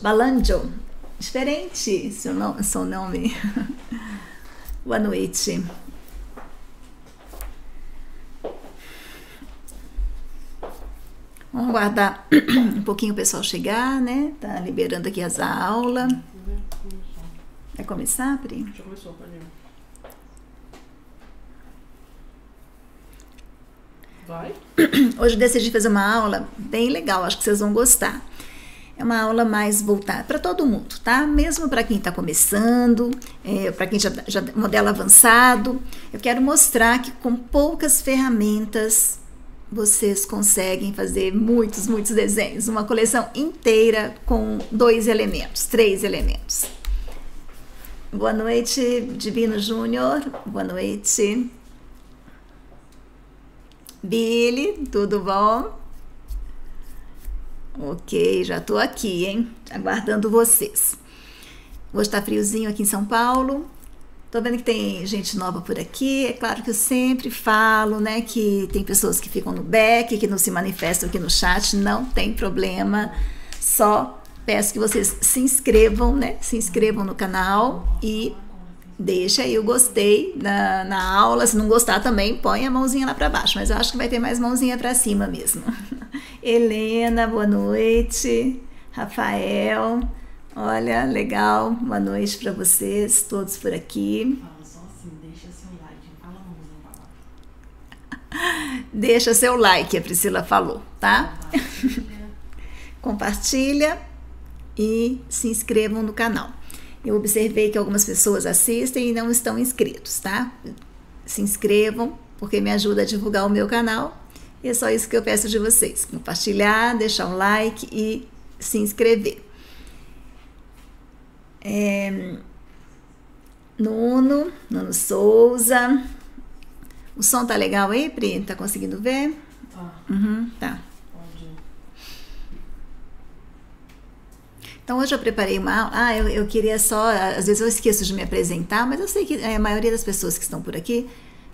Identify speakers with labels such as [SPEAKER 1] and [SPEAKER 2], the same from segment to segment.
[SPEAKER 1] Balanjo. Diferente seu nome. Seu nome. Boa noite. Vamos aguardar um pouquinho o pessoal chegar, né? Tá liberando aqui as aulas. Vai começar, Pri?
[SPEAKER 2] Já começou, ir. Vai?
[SPEAKER 1] Hoje eu decidi fazer uma aula bem legal, acho que vocês vão gostar. É uma aula mais voltada para todo mundo, tá? Mesmo para quem está começando, é, para quem já, já modelo avançado. Eu quero mostrar que com poucas ferramentas vocês conseguem fazer muitos, muitos desenhos. Uma coleção inteira com dois elementos, três elementos. Boa noite, Divino Júnior. Boa noite. Billy, tudo bom? Ok, já tô aqui, hein? Aguardando vocês. Hoje tá friozinho aqui em São Paulo. Tô vendo que tem gente nova por aqui. É claro que eu sempre falo, né, que tem pessoas que ficam no back, que não se manifestam aqui no chat. Não tem problema. Só peço que vocês se inscrevam, né? Se inscrevam no canal e deixa aí o gostei na, na aula. Se não gostar também, põe a mãozinha lá para baixo. Mas eu acho que vai ter mais mãozinha para cima mesmo. Helena, boa noite. Rafael. Olha, legal. Boa noite para vocês, todos por aqui.
[SPEAKER 2] Deixa seu like, a
[SPEAKER 1] Priscila falou, tá?
[SPEAKER 2] Compartilha.
[SPEAKER 1] Compartilha e se inscrevam no canal. Eu observei que algumas pessoas assistem e não estão inscritos, tá? Se inscrevam, porque me ajuda a divulgar o meu canal. E é só isso que eu peço de vocês: compartilhar, deixar um like e se inscrever. É, Nuno, Nuno Souza. O som tá legal aí, Pri? Tá conseguindo ver?
[SPEAKER 2] Tá,
[SPEAKER 1] Uhum, tá.
[SPEAKER 2] pode ir.
[SPEAKER 1] Então hoje eu preparei uma aula. Ah, eu, eu queria só. Às vezes eu esqueço de me apresentar, mas eu sei que eh, a maioria das pessoas que estão por aqui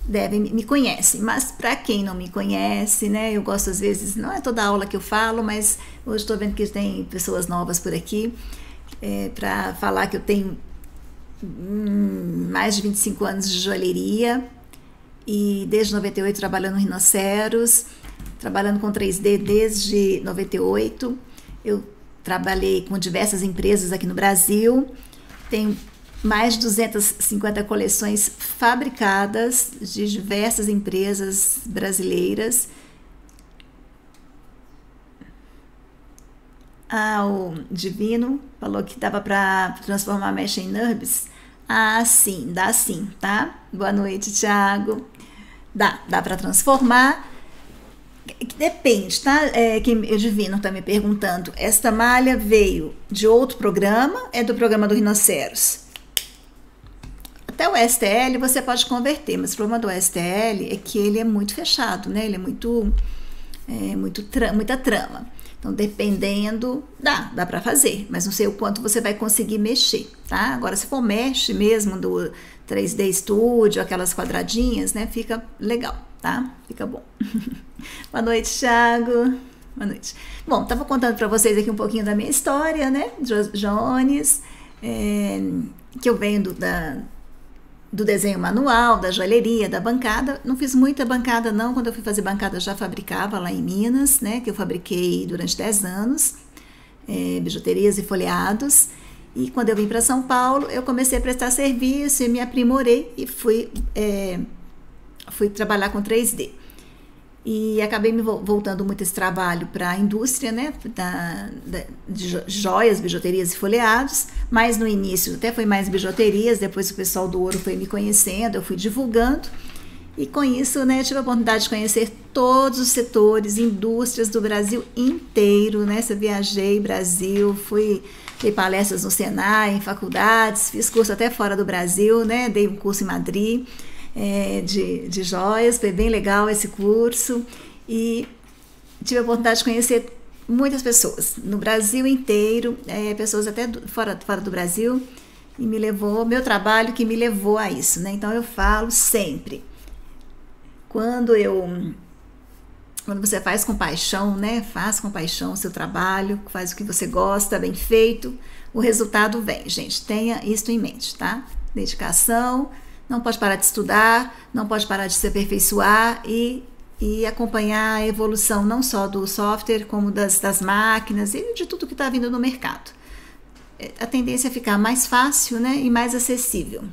[SPEAKER 1] devem me conhecem. Mas para quem não me conhece, né? Eu gosto às vezes, não é toda aula que eu falo, mas hoje estou vendo que tem pessoas novas por aqui para falar que eu tenho hum, mais de 25 anos de joalheria e desde 98 trabalhando no Rinoceros, trabalhando com 3D desde 98. Eu trabalhei com diversas empresas aqui no Brasil, tenho mais de 250 coleções fabricadas de diversas empresas brasileiras. Ah, o Divino falou que dava para transformar mesh em NURBS. Ah, sim, dá sim, tá? Boa noite, Thiago. Dá, dá para transformar. Depende, tá? É, quem, o Divino está me perguntando. Esta malha veio de outro programa? É do programa do Rinoceros? Até o STL você pode converter, mas o problema do STL é que ele é muito fechado, né? Ele é muito, é, muito tra- muita trama. Então, dependendo, dá, dá para fazer, mas não sei o quanto você vai conseguir mexer, tá? Agora, se for mexe mesmo do 3D Studio, aquelas quadradinhas, né? Fica legal, tá? Fica bom. Boa noite, Thiago. Boa noite. Bom, tava contando para vocês aqui um pouquinho da minha história, né? Jo- Jones, é, que eu venho do, da, do desenho manual, da joalheria, da bancada. Não fiz muita bancada, não. Quando eu fui fazer bancada, eu já fabricava lá em Minas, né? Que eu fabriquei durante 10 anos, é, bijuterias e folheados. E quando eu vim para São Paulo, eu comecei a prestar serviço e me aprimorei e fui, é, fui trabalhar com 3D. E acabei me vol- voltando muito esse trabalho para a indústria, né, da, da- de jo- joias, bijuterias e folheados, mas no início até foi mais bijuterias, depois o pessoal do ouro foi me conhecendo, eu fui divulgando, e com isso, né, tive a oportunidade de conhecer todos os setores, indústrias do Brasil inteiro, né, eu viajei Brasil, fui dei palestras no Senai, em faculdades, fiz curso até fora do Brasil, né, dei um curso em Madrid, é, de, de joias, foi bem legal esse curso e tive a oportunidade de conhecer muitas pessoas no Brasil inteiro, é, pessoas até do, fora, fora do Brasil, e me levou, meu trabalho que me levou a isso, né? Então eu falo sempre, quando eu quando você faz com paixão, né? Faz com paixão o seu trabalho, faz o que você gosta, bem feito, o resultado vem, gente. Tenha isso em mente, tá? Dedicação, não pode parar de estudar, não pode parar de se aperfeiçoar e, e acompanhar a evolução não só do software, como das, das máquinas e de tudo que está vindo no mercado. É, a tendência é ficar mais fácil né, e mais acessível.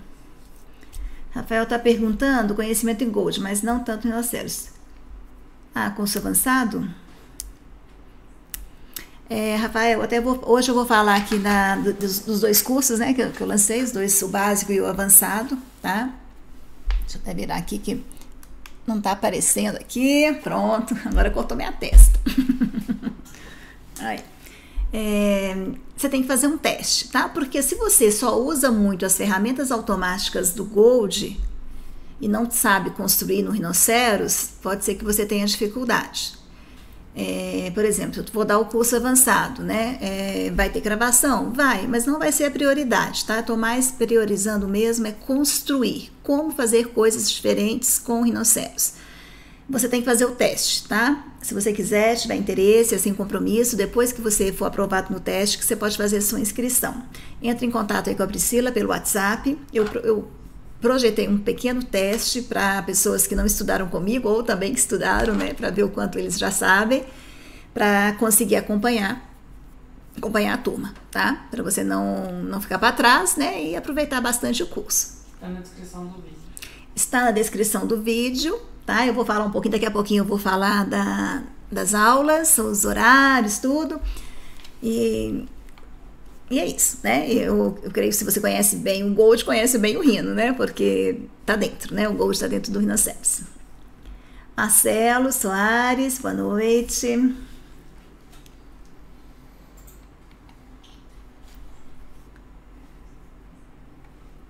[SPEAKER 1] Rafael está perguntando conhecimento em Gold, mas não tanto em Nocéros. Ah, curso avançado? É, Rafael, até vou, hoje eu vou falar aqui na, dos, dos, dois cursos né, que eu, que, eu, lancei, os dois, o básico e o avançado, tá? Deixa eu até virar aqui que não tá aparecendo aqui. Pronto, agora cortou minha testa. Aí. É, você tem que fazer um teste, tá? Porque se você só usa muito as ferramentas automáticas do Gold, e não sabe construir no rinoceros, pode ser que você tenha dificuldade. É, por exemplo, eu vou dar o curso avançado, né? É, vai ter gravação? Vai, mas não vai ser a prioridade, tá? Estou mais priorizando mesmo é construir, como fazer coisas diferentes com rinoceros. Você tem que fazer o teste, tá? Se você quiser, tiver interesse, assim, compromisso, depois que você for aprovado no teste, que você pode fazer a sua inscrição. Entre em contato aí com a Priscila pelo WhatsApp. Eu, eu projetei um pequeno teste para pessoas que não estudaram comigo ou também que estudaram, né, para ver o quanto eles já sabem, para conseguir acompanhar acompanhar a turma, tá? Para você não não ficar para trás, né, e aproveitar bastante o curso.
[SPEAKER 2] Está na descrição do vídeo.
[SPEAKER 1] Está na descrição do vídeo, tá? Eu vou falar um pouquinho daqui a pouquinho, eu vou falar da, das aulas, os horários, tudo. E e é isso, né? Eu, eu creio que se você conhece bem o Gold, conhece bem o Rino, né? Porque tá dentro, né? O Gold está dentro do Rinoceps. Marcelo Soares, boa noite.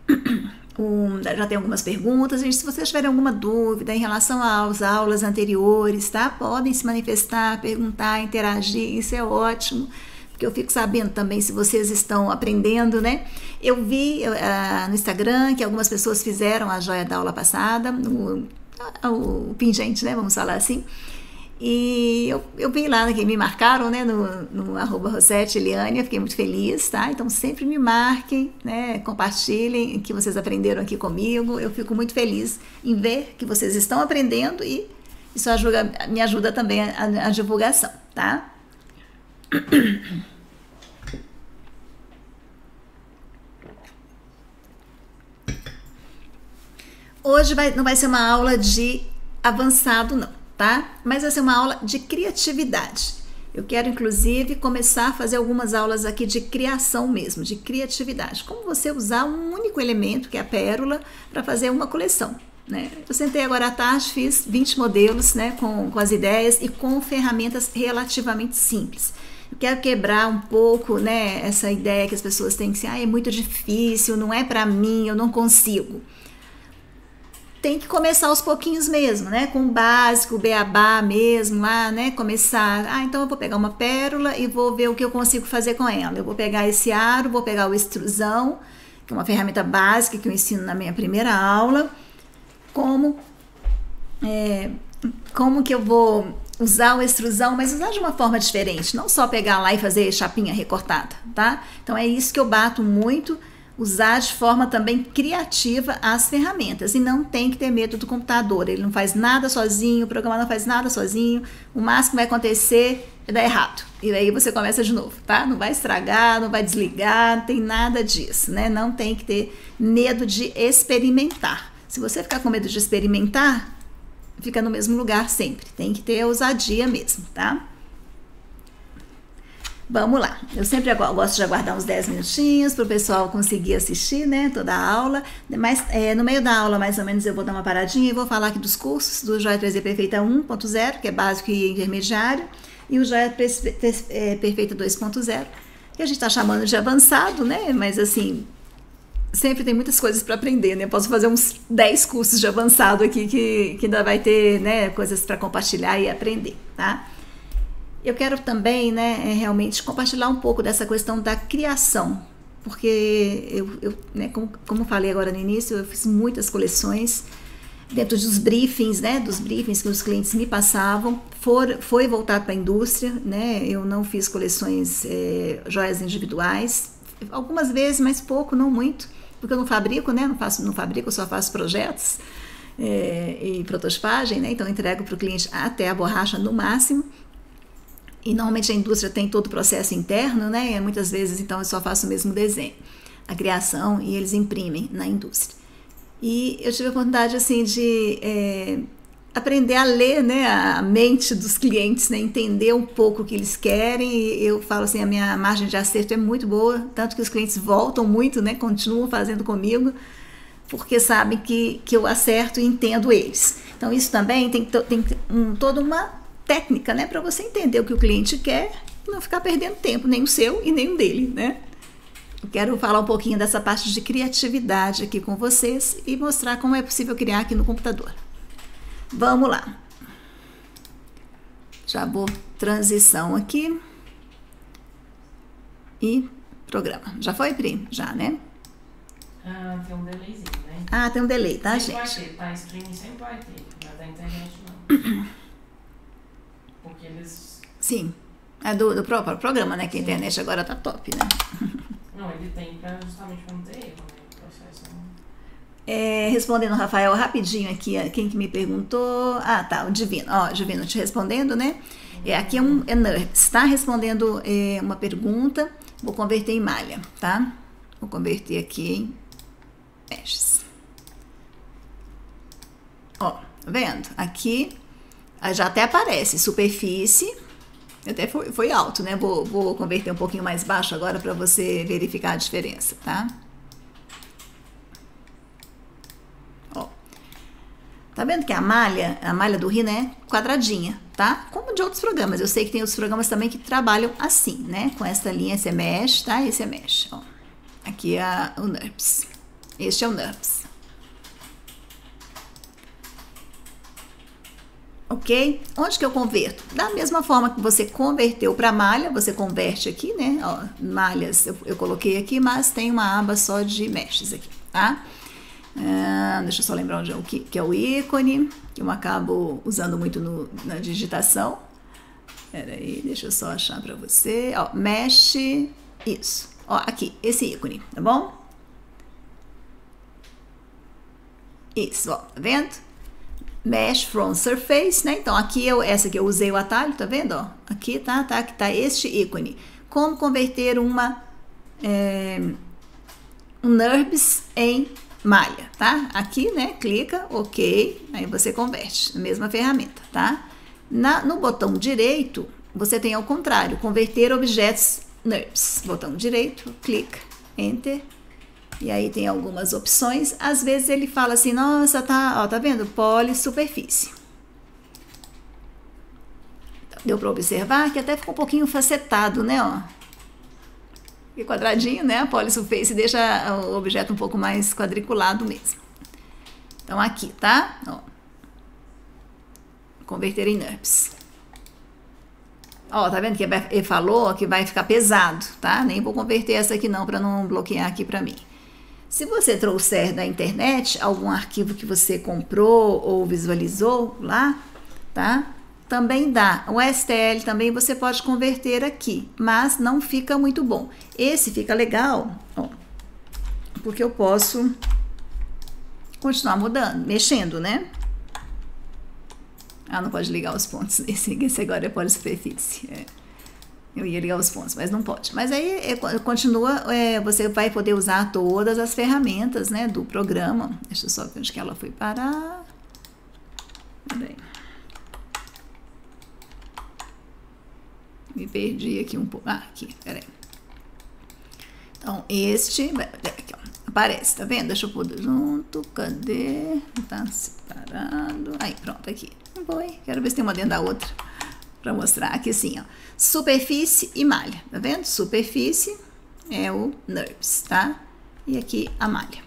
[SPEAKER 1] Um, já tem algumas perguntas. Gente, se vocês tiverem alguma dúvida em relação às aulas anteriores, tá? Podem se manifestar, perguntar, interagir, isso é ótimo porque eu fico sabendo também se vocês estão aprendendo, né? Eu vi uh, no Instagram que algumas pessoas fizeram a joia da aula passada, o, o pingente, né? Vamos falar assim. E eu, eu vi lá que me marcaram, né, no, no arroba Rosete Eliane, eu fiquei muito feliz, tá? Então sempre me marquem, né, compartilhem o que vocês aprenderam aqui comigo. Eu fico muito feliz em ver que vocês estão aprendendo e isso ajuda, me ajuda também a, a divulgação, tá? Hoje vai, não vai ser uma aula de avançado, não, tá? Mas vai ser uma aula de criatividade. Eu quero, inclusive, começar a fazer algumas aulas aqui de criação mesmo, de criatividade. Como você usar um único elemento, que é a pérola, para fazer uma coleção. Né? Eu sentei agora à tarde, fiz 20 modelos né, com, com as ideias e com ferramentas relativamente simples. Quero quebrar um pouco, né, essa ideia que as pessoas têm que assim, ah, é muito difícil, não é para mim, eu não consigo. Tem que começar aos pouquinhos mesmo, né, com o básico, o beabá mesmo lá, né, começar, ah, então eu vou pegar uma pérola e vou ver o que eu consigo fazer com ela. Eu vou pegar esse aro, vou pegar o extrusão, que é uma ferramenta básica que eu ensino na minha primeira aula, como é, como que eu vou usar o extrusão, mas usar de uma forma diferente, não só pegar lá e fazer chapinha recortada, tá? Então é isso que eu bato muito, usar de forma também criativa as ferramentas e não tem que ter medo do computador, ele não faz nada sozinho, o programa não faz nada sozinho, o máximo que vai acontecer é dar errado. E aí você começa de novo, tá? Não vai estragar, não vai desligar, não tem nada disso, né? Não tem que ter medo de experimentar. Se você ficar com medo de experimentar, fica no mesmo lugar sempre. Tem que ter ousadia mesmo, tá? Vamos lá. Eu sempre gosto de aguardar uns 10 minutinhos para o pessoal conseguir assistir, né? Toda a aula. Mas é, no meio da aula, mais ou menos, eu vou dar uma paradinha e vou falar aqui dos cursos do Joia 3D Perfeita 1.0, que é básico e intermediário, e o Joia é, Perfeita 2.0, que a gente está chamando de avançado, né? Mas assim, sempre tem muitas coisas para aprender, né? Posso fazer uns 10 cursos de avançado aqui que, que ainda vai ter, né, coisas para compartilhar e aprender, tá? Eu quero também, né, é, realmente compartilhar um pouco dessa questão da criação, porque eu, eu né, como, como falei agora no início, eu fiz muitas coleções, dentro dos briefings, né, dos briefings que os clientes me passavam, for, foi voltado para a indústria, né, eu não fiz coleções é, joias individuais, algumas vezes, mas pouco, não muito, porque eu não fabrico, né, não faço, não fabrico, eu só faço projetos é, e prototipagem, né, então entrego para o cliente até a borracha no máximo, e normalmente a indústria tem todo o processo interno, né, muitas vezes então eu só faço o mesmo desenho, a criação, e eles imprimem na indústria. E eu tive a oportunidade assim de é, aprender a ler né, a mente dos clientes, né, entender um pouco o que eles querem. Eu falo assim, a minha margem de acerto é muito boa, tanto que os clientes voltam muito, né, continuam fazendo comigo, porque sabem que, que eu acerto e entendo eles. Então isso também tem, tem um, toda uma técnica né, para você entender o que o cliente quer e não ficar perdendo tempo, nem o seu e nem o dele. Né? Eu quero falar um pouquinho dessa parte de criatividade aqui com vocês e mostrar como é possível criar aqui no computador. Vamos lá. Já vou transição aqui. E programa. Já foi, Pri? Já, né?
[SPEAKER 2] Ah, tem um delayzinho, né?
[SPEAKER 1] Ah, tem um delay, tá,
[SPEAKER 2] sempre
[SPEAKER 1] gente?
[SPEAKER 2] vai ter, tá? Streaming sempre vai ter, mas da internet não. Porque eles.
[SPEAKER 1] Sim. É do, do próprio programa, né? Que a internet agora tá top, né?
[SPEAKER 2] Não, ele tem pra, justamente pra não ter erro, né?
[SPEAKER 1] É, respondendo, Rafael, rapidinho aqui, quem que me perguntou? Ah, tá, o Divino. Ó, Divino te respondendo, né? É, aqui é um é está respondendo é, uma pergunta. Vou converter em malha, tá? Vou converter aqui em meshes. Ó, tá vendo? Aqui ah, já até aparece superfície. Até foi, foi alto, né? Vou, vou converter um pouquinho mais baixo agora para você verificar a diferença, tá? Tá vendo que a malha, a malha do Rino é quadradinha, tá? Como de outros programas. Eu sei que tem outros programas também que trabalham assim, né? Com essa linha, esse é mesh, tá? Esse é mesh, ó. Aqui é o NURBS. Este é o NURBS. Ok? Onde que eu converto? Da mesma forma que você converteu para malha, você converte aqui, né? Ó, malhas eu, eu, coloquei aqui, mas tem uma aba só de meshes aqui, tá? Ah, deixa eu só lembrar onde é o que, que é o ícone, que eu acabo usando muito no, na digitação. Pera aí, deixa eu só achar para você. Ó, mesh, isso. Ó, aqui, esse ícone, tá bom? Isso, ó, tá vendo? Mesh from Surface, né? Então, aqui eu, essa aqui eu usei o atalho, tá vendo? Ó, aqui tá, tá, aqui tá este ícone. Como converter uma, é, um NURBS em malha, tá? Aqui, né? Clica, ok, aí você converte, mesma ferramenta, tá? Na, no botão direito, você tem ao contrário, converter objetos NURBS. Botão direito, clica, enter, e aí tem algumas opções. Às vezes ele fala assim, nossa, tá, ó, tá vendo? Poli superfície. Deu para observar que até ficou um pouquinho facetado, né, ó. E quadradinho, né? A polysurface deixa o objeto um pouco mais quadriculado mesmo. Então aqui, tá? Ó. Converter em NURBS. Ó, tá vendo que ele falou que vai ficar pesado, tá? Nem vou converter essa aqui não para não bloquear aqui para mim. Se você trouxer da internet algum arquivo que você comprou ou visualizou lá, tá? Também dá. O STL também você pode converter aqui, mas não fica muito bom. Esse fica legal, ó, porque eu posso continuar mudando, mexendo, né? Ah, não pode ligar os pontos. Esse, agora é pós-superfície. É. Eu ia ligar os pontos, mas não pode. Mas aí é, continua, é, você vai poder usar todas as ferramentas né, do programa. Deixa eu só ver onde que ela foi parar. Peraí. Me perdi aqui um pouco. Ah, aqui, peraí. Então, este. Aqui, ó, aparece, tá vendo? Deixa eu pôr junto. Cadê? Tá separado. Aí, pronto, aqui. Foi. Quero ver se tem uma dentro da outra. Pra mostrar aqui assim, ó. Superfície e malha. Tá vendo? Superfície é o NURBS, tá? E aqui a malha.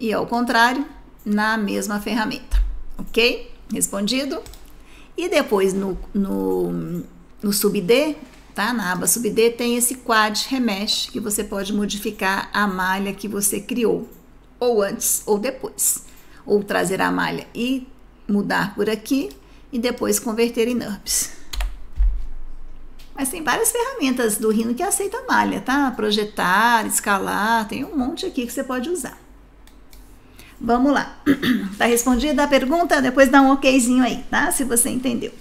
[SPEAKER 1] E ao contrário, na mesma ferramenta. Ok? Respondido? E depois no, no, no sub-D, tá? Na aba sub-D tem esse quad remesh que você pode modificar a malha que você criou, ou antes ou depois. ou trazer a malha e mudar por aqui e depois converter em NURBS. Mas tem várias ferramentas do Rhino que aceita malha, tá? Projetar, escalar, tem um monte aqui que você pode usar. Vamos lá. Tá respondida a pergunta? Depois dá um okzinho aí, tá? Se você entendeu.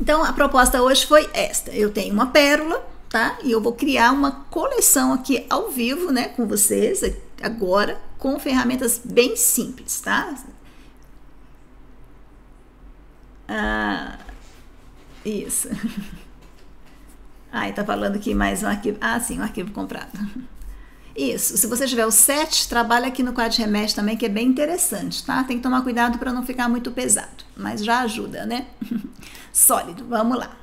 [SPEAKER 1] Então, a proposta hoje foi esta. Eu tenho uma pérola, tá? E eu vou criar uma coleção aqui ao vivo, né, com vocês agora, com ferramentas bem simples, tá? Ah, isso. Ai, tá falando aqui mais um arquivo. Ah, sim, um arquivo comprado. Isso. Se você tiver o 7, trabalha aqui no quadro remédio também, que é bem interessante, tá? Tem que tomar cuidado para não ficar muito pesado, mas já ajuda, né? Sólido. Vamos lá.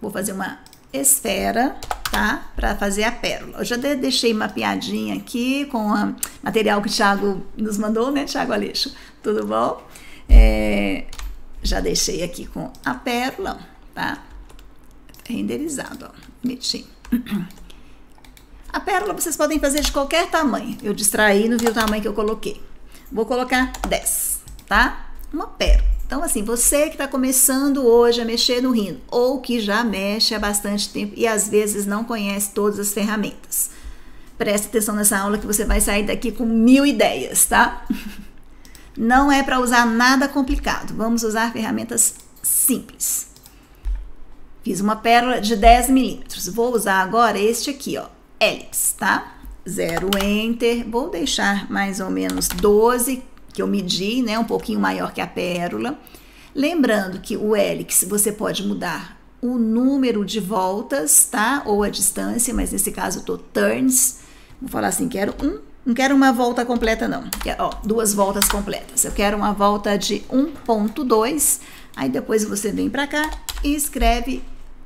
[SPEAKER 1] Vou fazer uma esfera, tá? Para fazer a pérola. Eu já deixei mapeadinha aqui com o material que o Thiago nos mandou, né, Thiago Aleixo? Tudo bom? É, já deixei aqui com a pérola, tá? Renderizado, ó, bonitinho. A pérola vocês podem fazer de qualquer tamanho. Eu distraí, não vi o tamanho que eu coloquei. Vou colocar 10, tá? Uma pérola. Então, assim, você que está começando hoje a mexer no Rhino, ou que já mexe há bastante tempo e às vezes não conhece todas as ferramentas, preste atenção nessa aula que você vai sair daqui com mil ideias, tá? Não é para usar nada complicado, vamos usar ferramentas simples. Fiz uma pérola de 10 milímetros. Vou usar agora este aqui, ó, Helix, tá? Zero Enter. Vou deixar mais ou menos 12, que eu medi, né? Um pouquinho maior que a pérola. Lembrando que o Helix você pode mudar o número de voltas, tá? Ou a distância, mas nesse caso eu tô turns. Vou falar assim, quero um não quero uma volta completa, não. Quero, ó, duas voltas completas. Eu quero uma volta de 1.2. Aí depois você vem para cá e escreve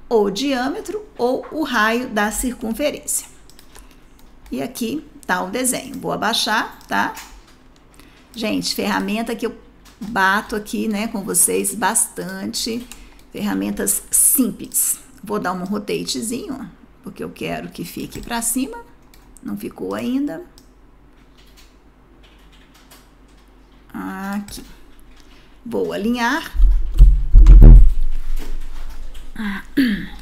[SPEAKER 1] o diâmetro ou o raio da circunferência. E aqui tá o desenho. Vou abaixar, tá? Gente, ferramenta que eu bato aqui, né, com vocês bastante. Ferramentas simples. Vou dar um rotatezinho, porque eu quero que fique para cima. Não ficou ainda. Aqui. Vou alinhar.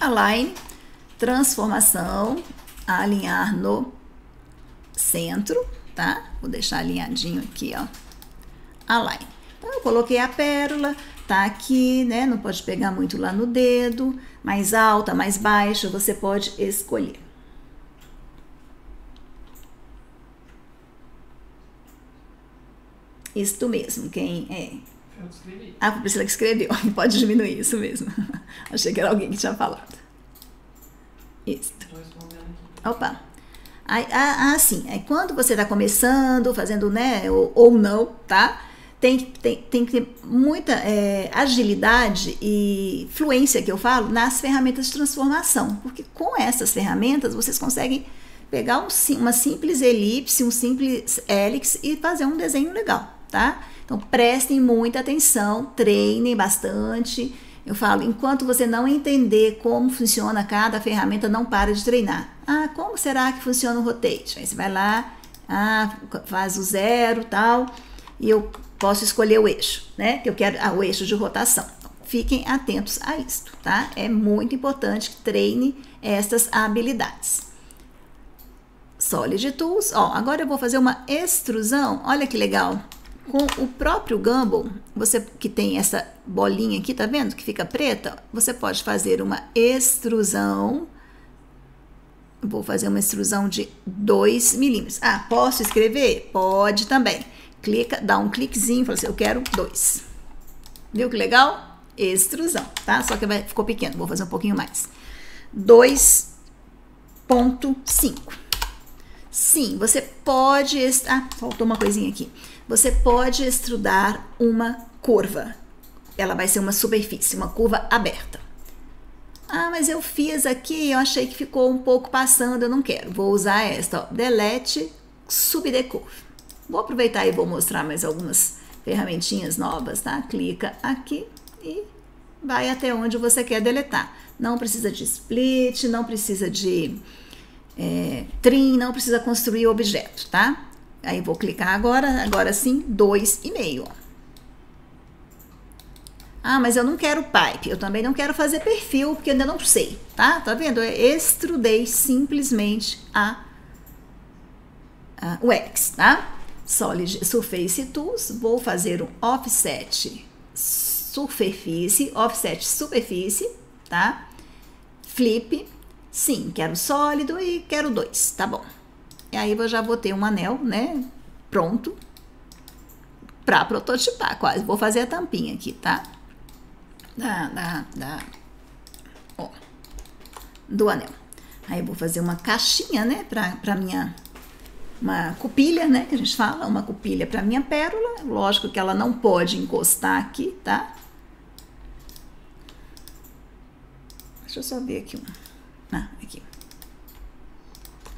[SPEAKER 1] Align, transformação, alinhar no centro, tá? Vou deixar alinhadinho aqui, ó. Align. Então, eu coloquei a pérola, tá aqui, né? Não pode pegar muito lá no dedo, mais alta, mais baixa, você pode escolher. Isto mesmo, quem é?
[SPEAKER 2] Eu escrevi.
[SPEAKER 1] Ah, a Priscila que escreveu. Pode diminuir, isso mesmo. Achei que era alguém que tinha falado.
[SPEAKER 2] Aqui.
[SPEAKER 1] Opa. Aí, sim. Aí quando você está começando, fazendo, né, ou, ou não, tá? Tem, tem, tem que ter muita é, agilidade e fluência, que eu falo, nas ferramentas de transformação. Porque com essas ferramentas vocês conseguem pegar um, uma simples elipse, um simples hélix e fazer um desenho legal, tá? Então prestem muita atenção, treinem bastante. Eu falo, enquanto você não entender como funciona cada ferramenta, não para de treinar. Ah, como será que funciona o rotate? Aí você vai lá, ah, faz o zero, tal, e eu posso escolher o eixo, né? Que eu quero ah, o eixo de rotação. Fiquem atentos a isto, tá? É muito importante que treine estas habilidades. Solid Tools, ó, agora eu vou fazer uma extrusão, olha que legal. Com o próprio Gumball, você que tem essa bolinha aqui, tá vendo? Que fica preta, você pode fazer uma extrusão. Vou fazer uma extrusão de 2 milímetros. Ah, posso escrever? Pode também. Clica, dá um cliquezinho, fala assim, eu quero 2. Viu que legal? Extrusão, tá? Só que vai, ficou pequeno, vou fazer um pouquinho mais. 2.5. Sim, você pode. Ah, faltou uma coisinha aqui. Você pode extrudar uma curva. Ela vai ser uma superfície, uma curva aberta. Ah, mas eu fiz aqui, eu achei que ficou um pouco passando, eu não quero. Vou usar esta, ó, delete subdecurve. Vou aproveitar e vou mostrar mais algumas ferramentinhas novas, tá? Clica aqui e vai até onde você quer deletar. Não precisa de split, não precisa de é, trim, não precisa construir objeto, tá? Aí vou clicar agora, agora sim, 2,5. Ah, mas eu não quero pipe, eu também não quero fazer perfil, porque ainda não sei, tá? Tá vendo? Eu extrudei simplesmente a, a o X, tá? Solid Surface Tools, vou fazer um offset superfície, offset superfície, tá? Flip, sim, quero sólido e quero dois, tá bom. E aí eu já vou ter um anel, né, pronto para prototipar quase. Vou fazer a tampinha aqui, tá? da, da, da ó, do anel. Aí eu vou fazer uma caixinha, né, pra, pra minha, uma cupilha, né, que a gente fala, uma cupilha pra minha pérola. Lógico que ela não pode encostar aqui, tá? Deixa eu só ver aqui um. Ah, aqui.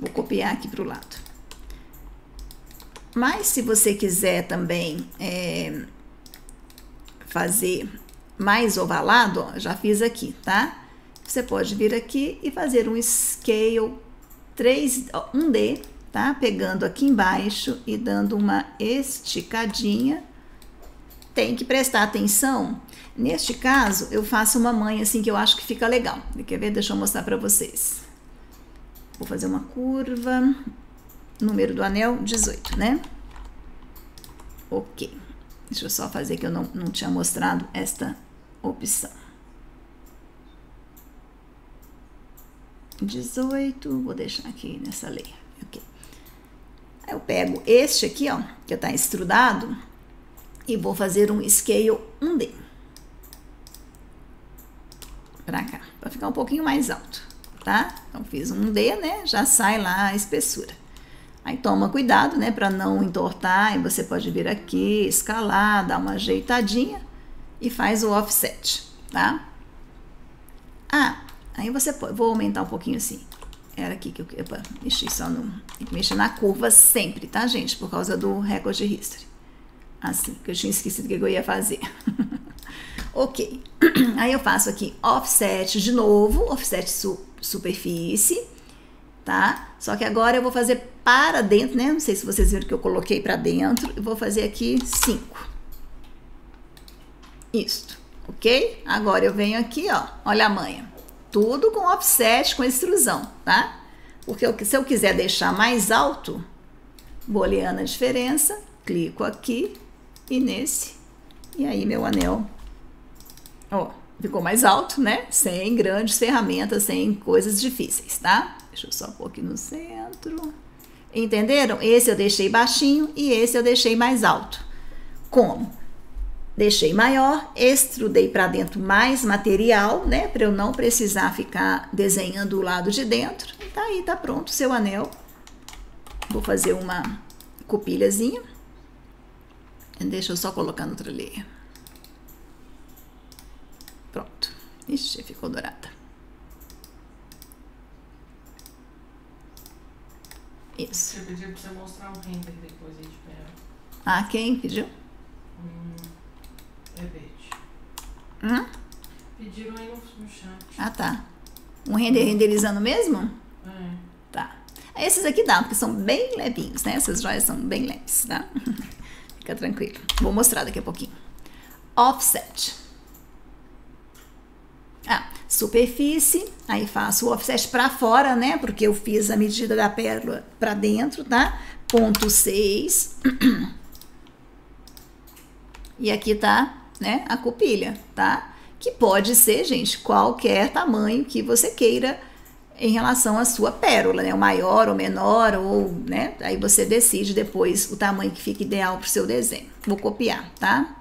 [SPEAKER 1] Vou copiar aqui pro lado. Mas se você quiser também é, fazer mais ovalado, ó, já fiz aqui, tá? Você pode vir aqui e fazer um scale 3, 1D, tá? Pegando aqui embaixo e dando uma esticadinha. Tem que prestar atenção. Neste caso, eu faço uma manha assim que eu acho que fica legal. Quer ver? Deixa eu mostrar para vocês. Vou fazer uma curva. Número do anel, 18, né? Ok. Deixa eu só fazer que eu não, não tinha mostrado esta opção. 18, vou deixar aqui nessa lei. Ok. Aí eu pego este aqui, ó, que está estrudado, e vou fazer um scale 1D. Pra cá, para ficar um pouquinho mais alto, tá? Então fiz um D, né? Já sai lá a espessura. Aí toma cuidado, né, para não entortar, e você pode vir aqui, escalar, dar uma ajeitadinha e faz o offset, tá? Ah, aí você pode, vou aumentar um pouquinho assim. Era aqui que eu queria mexer só no, mexer na curva sempre, tá, gente? Por causa do recorde history. Assim, que eu tinha esquecido o que eu ia fazer. ok. Aí eu faço aqui offset de novo, offset su superfície tá? Só que agora eu vou fazer para dentro, né? Não sei se vocês viram que eu coloquei para dentro. Eu vou fazer aqui 5. Isto, ok? Agora eu venho aqui, ó, olha a manha. Tudo com offset, com extrusão, tá? Porque eu, se eu quiser deixar mais alto, booleana a diferença, clico aqui e nesse, e aí meu anel, ó, ficou mais alto, né? Sem grandes ferramentas, sem coisas difíceis, tá? Deixa eu só pôr aqui no centro. Entenderam? Esse eu deixei baixinho e esse eu deixei mais alto. Como? Deixei maior, extrudei para dentro mais material, né? Para eu não precisar ficar desenhando o lado de dentro. E tá aí, tá pronto o seu anel. Vou fazer uma copilhazinha. Deixa eu só colocar no outra Pronto. Ixi, ficou dourada. Isso.
[SPEAKER 2] Você pediu pra você mostrar um render depois aí de perto.
[SPEAKER 1] Ah, quem pediu?
[SPEAKER 2] Hum, Rebete.
[SPEAKER 1] Hum?
[SPEAKER 2] Pediram aí no, no chat.
[SPEAKER 1] Ah, tá. Um render renderizando mesmo?
[SPEAKER 2] É.
[SPEAKER 1] Tá. Esses aqui dá, porque são bem levinhos, né? Essas joias são bem leves, tá? Fica tranquilo. Vou mostrar daqui a pouquinho. Offset. Ah, superfície, aí faço o offset para fora, né? Porque eu fiz a medida da pérola para dentro, tá? Ponto 6. E aqui tá, né, a cupilha, tá? Que pode ser, gente, qualquer tamanho que você queira em relação à sua pérola, né? O maior ou menor, ou, né? Aí você decide depois o tamanho que fica ideal para seu desenho. Vou copiar, tá?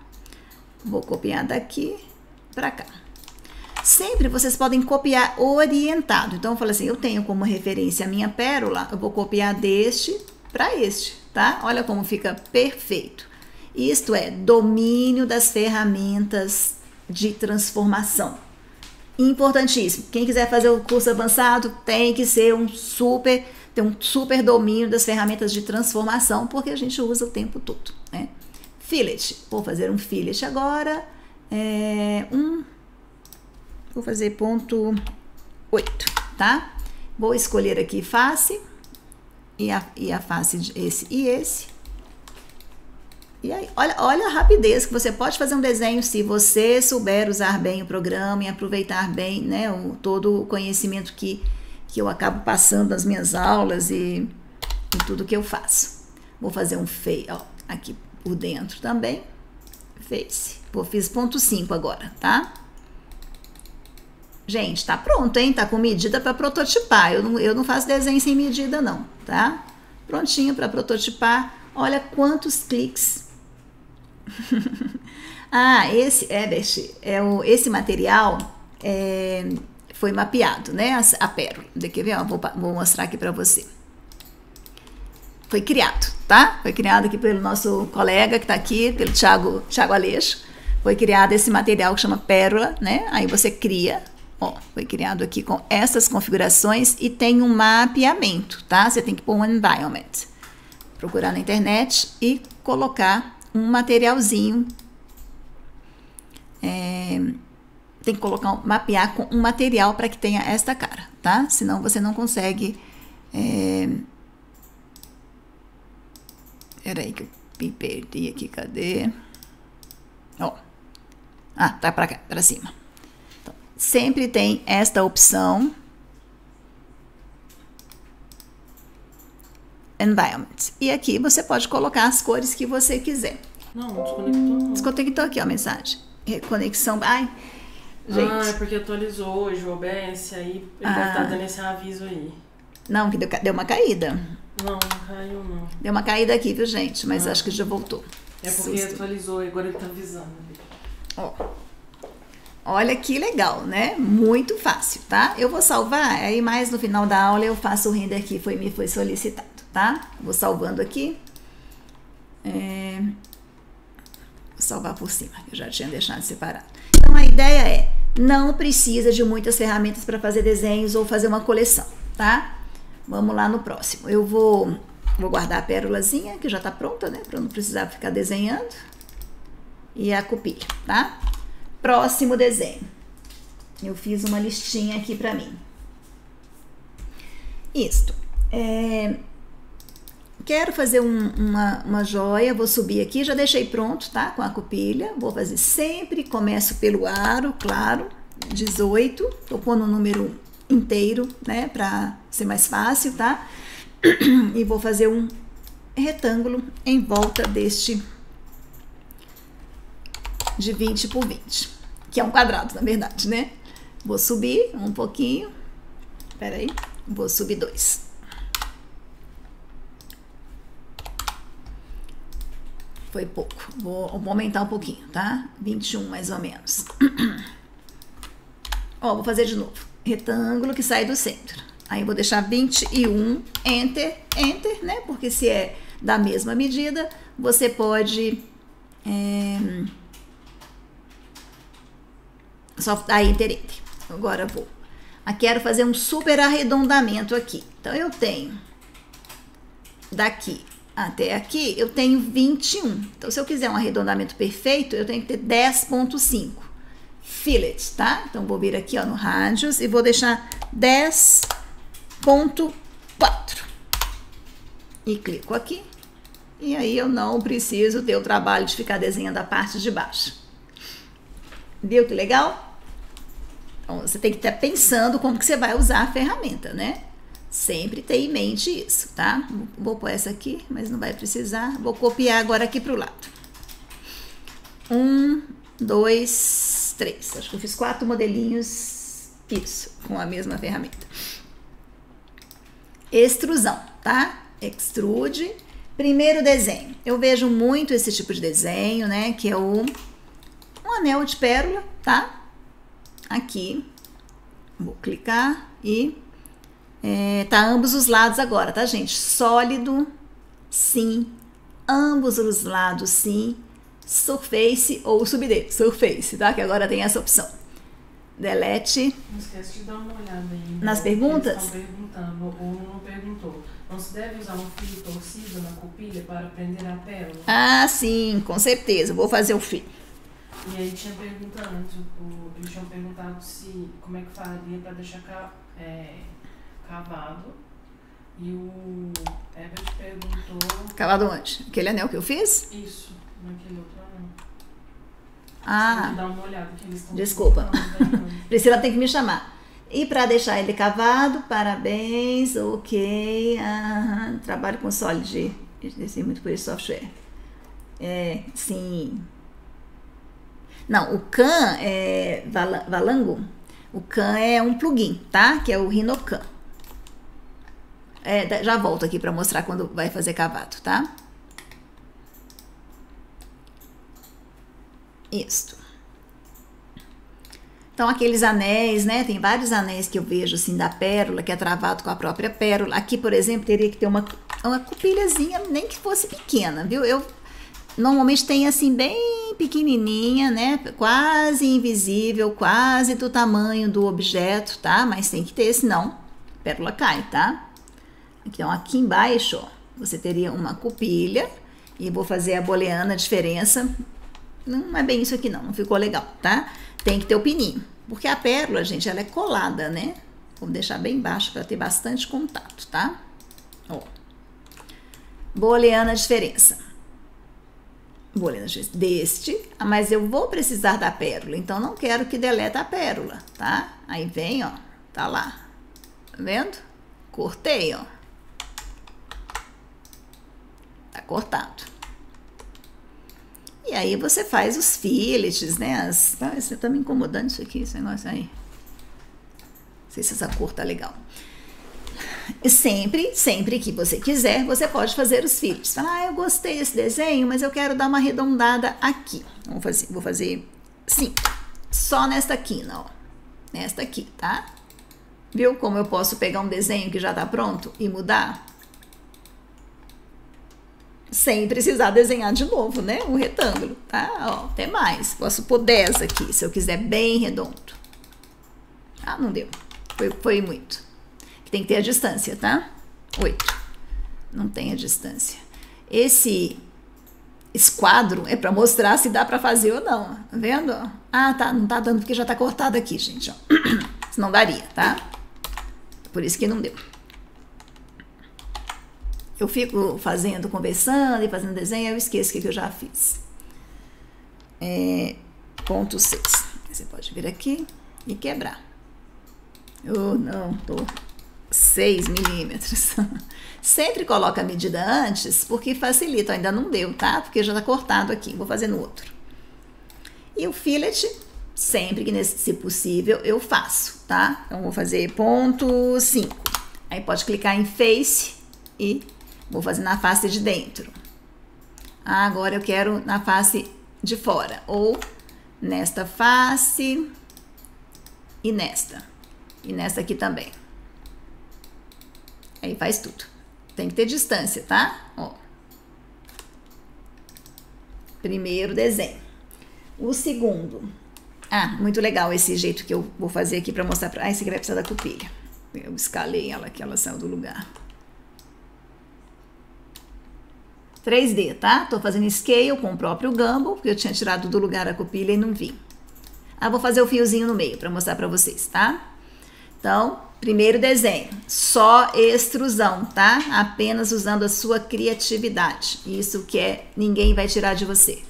[SPEAKER 1] Vou copiar daqui para cá. Sempre vocês podem copiar orientado. Então, eu falo assim: eu tenho como referência a minha pérola, eu vou copiar deste para este, tá? Olha como fica perfeito. Isto é domínio das ferramentas de transformação. Importantíssimo. Quem quiser fazer o curso avançado tem que ser um super, ter um super domínio das ferramentas de transformação, porque a gente usa o tempo todo, né? Fillet. Vou fazer um fillet agora. É, um Vou fazer ponto 8, tá? Vou escolher aqui face e a, e a face esse e esse. E aí, olha, olha a rapidez que você pode fazer um desenho se você souber usar bem o programa e aproveitar bem né, o, todo o conhecimento que, que eu acabo passando nas minhas aulas e em tudo que eu faço. Vou fazer um feio aqui por dentro também. Face. Vou fiz ponto 5 agora, tá? Gente, tá pronto, hein? Tá com medida para prototipar. Eu não, eu não faço desenho sem medida, não, tá? Prontinho para prototipar. Olha quantos cliques. ah, esse, Ebert, é o, esse material é, foi mapeado, né? A, a pérola. Quer ver? vou, vou mostrar aqui para você. Foi criado, tá? Foi criado aqui pelo nosso colega que está aqui, pelo Thiago, Thiago Aleixo. Foi criado esse material que chama pérola, né? Aí você cria Ó, foi criado aqui com essas configurações e tem um mapeamento, tá? Você tem que pôr um environment. Procurar na internet e colocar um materialzinho. É, tem que colocar, mapear com um material para que tenha esta cara, tá? Senão você não consegue. É... Peraí que eu me perdi aqui, cadê? Ó. Ah, tá para cá, para cima sempre tem esta opção Environment. E aqui você pode colocar as cores que você quiser.
[SPEAKER 2] Não, desconectou. Não.
[SPEAKER 1] Desconectou aqui, ó, a mensagem. Conexão. Ai, gente.
[SPEAKER 2] Ah, é porque atualizou hoje o OBS, aí ele ah. deve estar dando esse aviso aí.
[SPEAKER 1] Não, que deu, deu uma caída.
[SPEAKER 2] Não, não caiu não.
[SPEAKER 1] Deu uma caída aqui, viu, gente? Mas ah. acho que já voltou.
[SPEAKER 2] É porque Susto. atualizou e agora ele tá avisando.
[SPEAKER 1] Ó. Olha que legal, né? Muito fácil, tá? Eu vou salvar, aí mais no final da aula eu faço o render que foi, me foi solicitado, tá? Vou salvando aqui. É... Vou salvar por cima, eu já tinha deixado separado. Então a ideia é, não precisa de muitas ferramentas para fazer desenhos ou fazer uma coleção, tá? Vamos lá no próximo. Eu vou, vou guardar a pérolazinha, que já tá pronta, né? Para não precisar ficar desenhando. E a copia, tá? Próximo desenho. Eu fiz uma listinha aqui para mim. Isto. É, quero fazer um, uma, uma joia, vou subir aqui, já deixei pronto, tá? Com a copilha. Vou fazer sempre, começo pelo aro, claro, 18. Tô pondo o número inteiro, né? Pra ser mais fácil, tá? E vou fazer um retângulo em volta deste de 20 por 20 que é um quadrado, na verdade, né? Vou subir um pouquinho. Espera aí. Vou subir dois. Foi pouco. Vou, vou aumentar um pouquinho, tá? 21 mais ou menos. Ó, vou fazer de novo. Retângulo que sai do centro. Aí vou deixar 21, enter, enter, né? Porque se é da mesma medida, você pode... É, só aí enter, enter. Agora vou. Ah, quero fazer um super arredondamento aqui. Então eu tenho daqui até aqui, eu tenho 21. Então se eu quiser um arredondamento perfeito, eu tenho que ter 10.5 fillets, tá? Então vou vir aqui ó no rádios e vou deixar 10.4. E clico aqui. E aí eu não preciso ter o trabalho de ficar desenhando a parte de baixo. Viu que legal? Então, você tem que estar pensando como que você vai usar a ferramenta, né? Sempre ter em mente isso, tá? Vou pôr essa aqui, mas não vai precisar. Vou copiar agora aqui para o lado. Um, dois, três. Acho que eu fiz quatro modelinhos, isso, com a mesma ferramenta. Extrusão, tá? Extrude. Primeiro desenho. Eu vejo muito esse tipo de desenho, né? Que é o um anel de pérola, tá? Aqui. Vou clicar e é, tá ambos os lados agora, tá, gente? Sólido, sim. Ambos os lados, sim. Surface ou subdate, Surface, tá? Que agora tem essa opção. Delete.
[SPEAKER 2] Não esquece de dar uma olhada aí.
[SPEAKER 1] Nas perguntas?
[SPEAKER 2] Estão perguntando, ou não perguntou. Não se deve usar um fio torcido na copilha para prender a pérola?
[SPEAKER 1] Ah, sim, com certeza. Vou fazer o fio.
[SPEAKER 2] E aí tinha perguntado, tipo, eles tinham perguntado se como é que faria para deixar ca, é, cavado E o Herbert perguntou.
[SPEAKER 1] Cavado onde? Aquele anel que eu fiz?
[SPEAKER 2] Isso, naquele outro anel.
[SPEAKER 1] Ah.
[SPEAKER 2] Dar uma olhada que eles estão.
[SPEAKER 1] Desculpa. Priscila tem que me chamar. E para deixar ele cavado, parabéns, ok. aham, trabalho com Solid. Desci muito por esse software. É, sim. Não, o Khan é Vala- Valango. O Khan é um plugin, tá? Que é o Rhinocan. É, já volto aqui para mostrar quando vai fazer cavado, tá? Isto. Então, aqueles anéis, né? Tem vários anéis que eu vejo assim da pérola, que é travado com a própria pérola. Aqui, por exemplo, teria que ter uma, uma cupilhazinha, nem que fosse pequena, viu? Eu normalmente tenho assim, bem pequenininha, né? Quase invisível, quase do tamanho do objeto, tá? Mas tem que ter, senão a pérola cai, tá? Então, aqui embaixo, ó, você teria uma cupilha e vou fazer a booleana, diferença. Não é bem isso aqui não, não ficou legal, tá? Tem que ter o pininho, porque a pérola, gente, ela é colada, né? Vou deixar bem baixo para ter bastante contato, tá? Ó. Booleana, diferença. A diferença deste, ah, mas eu vou precisar da pérola, então não quero que deleta a pérola, tá? Aí vem, ó, tá lá, tá vendo? Cortei, ó. Tá cortado. E aí você faz os fillets, né? As, tá, você tá me incomodando isso aqui, esse negócio aí. Não sei se essa cor tá legal. Sempre, sempre que você quiser, você pode fazer os fillets. Fala, ah, eu gostei desse desenho, mas eu quero dar uma arredondada aqui. Vou fazer, vou fazer sim, só nesta quina, ó. Nesta aqui, tá? Viu como eu posso pegar um desenho que já tá pronto e mudar? sem precisar desenhar de novo, né? Um retângulo, tá? Ó, até mais. Posso pôr 10 aqui, se eu quiser bem redondo. Ah, não deu. Foi, foi muito. Tem que ter a distância, tá? 8. Não tem a distância. Esse esquadro é para mostrar se dá para fazer ou não. Tá vendo? Ah, tá, não tá dando porque já tá cortado aqui, gente, ó. Senão daria, tá? Por isso que não deu eu fico fazendo, conversando e fazendo desenho, eu esqueço o que, eu já fiz. É, ponto 6. Você pode vir aqui e quebrar. Oh, não, tô 6 milímetros. Sempre coloca a medida antes, porque facilita. Ainda não deu, tá? Porque já tá cortado aqui. Vou fazer no outro. E o fillet, sempre que, se possível, eu faço, tá? Então, vou fazer ponto 5. Aí pode clicar em Face e Vou fazer na face de dentro. Ah, agora eu quero na face de fora. Ou nesta face e nesta. E nesta aqui também. Aí faz tudo. Tem que ter distância, tá? Ó. Primeiro desenho. O segundo. Ah, muito legal esse jeito que eu vou fazer aqui para mostrar pra... Ah, esse aqui vai precisar da cupilha. Eu escalei ela aqui, ela saiu do lugar. 3D, tá? Tô fazendo scale com o próprio Gumball, porque eu tinha tirado do lugar a cupilha e não vi. Ah, vou fazer o fiozinho no meio para mostrar para vocês, tá? Então, primeiro desenho, só extrusão, tá? Apenas usando a sua criatividade. Isso que é, ninguém vai tirar de você.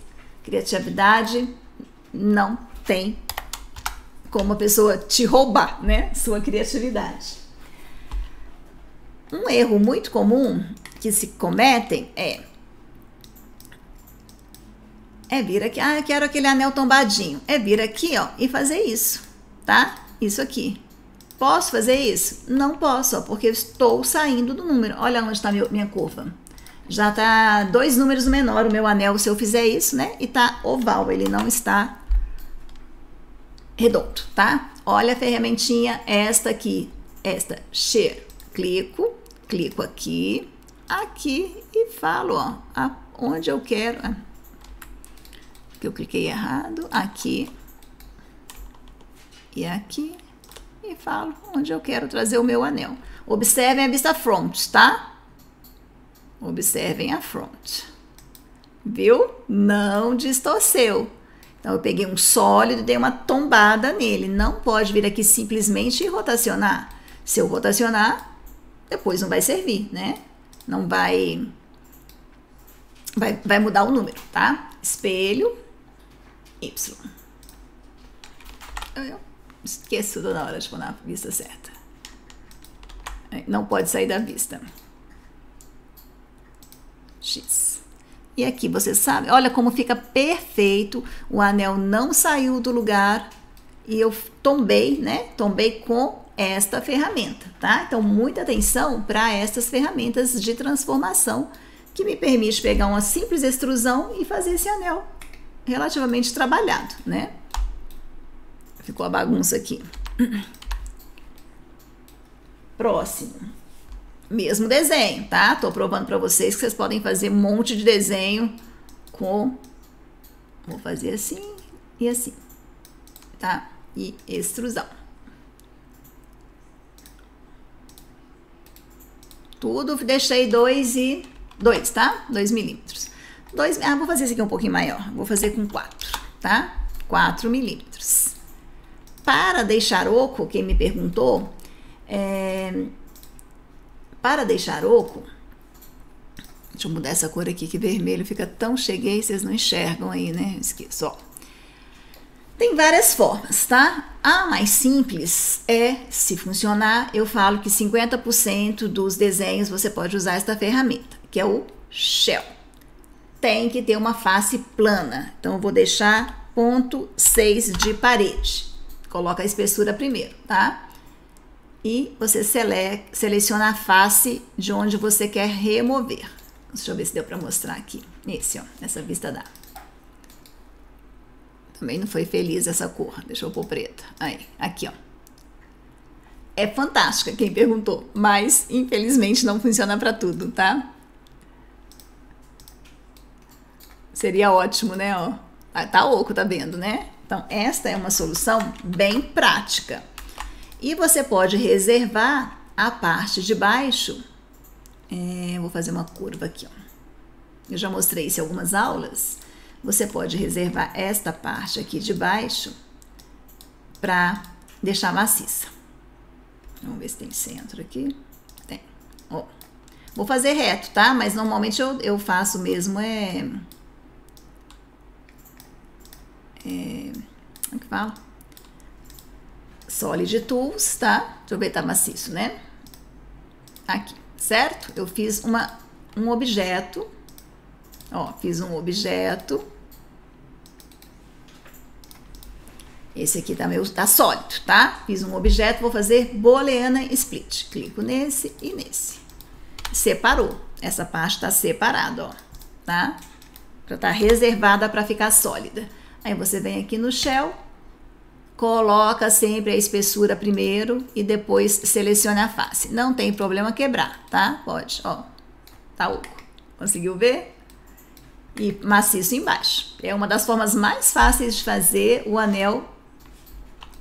[SPEAKER 1] Criatividade não tem como a pessoa te roubar, né? Sua criatividade. Um erro muito comum que se cometem é é vir aqui, ah, eu quero aquele anel tombadinho. É vir aqui, ó, e fazer isso, tá? Isso aqui. Posso fazer isso? Não posso, ó, porque eu estou saindo do número. Olha onde está minha curva. Já tá dois números menor o meu anel se eu fizer isso, né? E tá oval, ele não está redondo, tá? Olha a ferramentinha, esta aqui, esta, share. Clico, clico aqui, aqui e falo, ó, onde eu quero. Ah, que eu cliquei errado, aqui e aqui, e falo onde eu quero trazer o meu anel. Observem a vista front, tá? Observem a front. Viu? Não distorceu. Então, eu peguei um sólido e dei uma tombada nele. Não pode vir aqui simplesmente e rotacionar. Se eu rotacionar, depois não vai servir, né? Não vai, vai, vai mudar o número, tá? Espelho, Y. Eu esqueço toda hora de pôr na vista certa. Não pode sair da vista. X. E aqui você sabe, olha como fica perfeito. O anel não saiu do lugar e eu tombei, né? Tombei com esta ferramenta, tá? Então, muita atenção para estas ferramentas de transformação que me permite pegar uma simples extrusão e fazer esse anel relativamente trabalhado, né? Ficou a bagunça aqui. Próximo. Mesmo desenho, tá? Tô provando para vocês que vocês podem fazer um monte de desenho com vou fazer assim e assim, tá? E extrusão. Tudo deixei dois e dois, tá? Dois milímetros. Dois, ah, vou fazer esse aqui um pouquinho maior. Vou fazer com quatro, tá? Quatro milímetros. Para deixar oco, quem me perguntou, é, para deixar oco, deixa eu mudar essa cor aqui que vermelho fica tão cheguei, vocês não enxergam aí, né? Esqueço, ó. Tem várias formas, tá? A mais simples é, se funcionar, eu falo que 50% dos desenhos você pode usar esta ferramenta, que é o Shell. Tem que ter uma face plana, então eu vou deixar ponto 6 de parede. Coloca a espessura primeiro, tá? E você sele seleciona a face de onde você quer remover. Deixa eu ver se deu para mostrar aqui. Esse, ó, nessa vista dá. Também não foi feliz essa cor. Deixa eu pôr preta. Aí, aqui, ó. É fantástica quem perguntou, mas infelizmente não funciona para tudo, tá? Seria ótimo, né? Ó. Ah, tá oco, tá vendo, né? Então, esta é uma solução bem prática. E você pode reservar a parte de baixo. É, vou fazer uma curva aqui, ó. Eu já mostrei isso em algumas aulas você pode reservar esta parte aqui de baixo para deixar maciça. Vamos ver se tem centro aqui. Tem. Ó. Vou fazer reto, tá? Mas normalmente eu, eu faço mesmo é... é como que fala? Solid Tools, tá? Ver, tá maciço, né? Aqui, certo? Eu fiz uma, um objeto, ó, fiz um objeto Esse aqui tá, meu, tá sólido, tá? Fiz um objeto, vou fazer booleana split. Clico nesse e nesse. Separou. Essa parte tá separada, ó, tá? Pra tá reservada para ficar sólida. Aí você vem aqui no shell, coloca sempre a espessura primeiro e depois seleciona a face. Não tem problema quebrar, tá? Pode, ó. Tá oco. Conseguiu ver? E maciço embaixo. É uma das formas mais fáceis de fazer o anel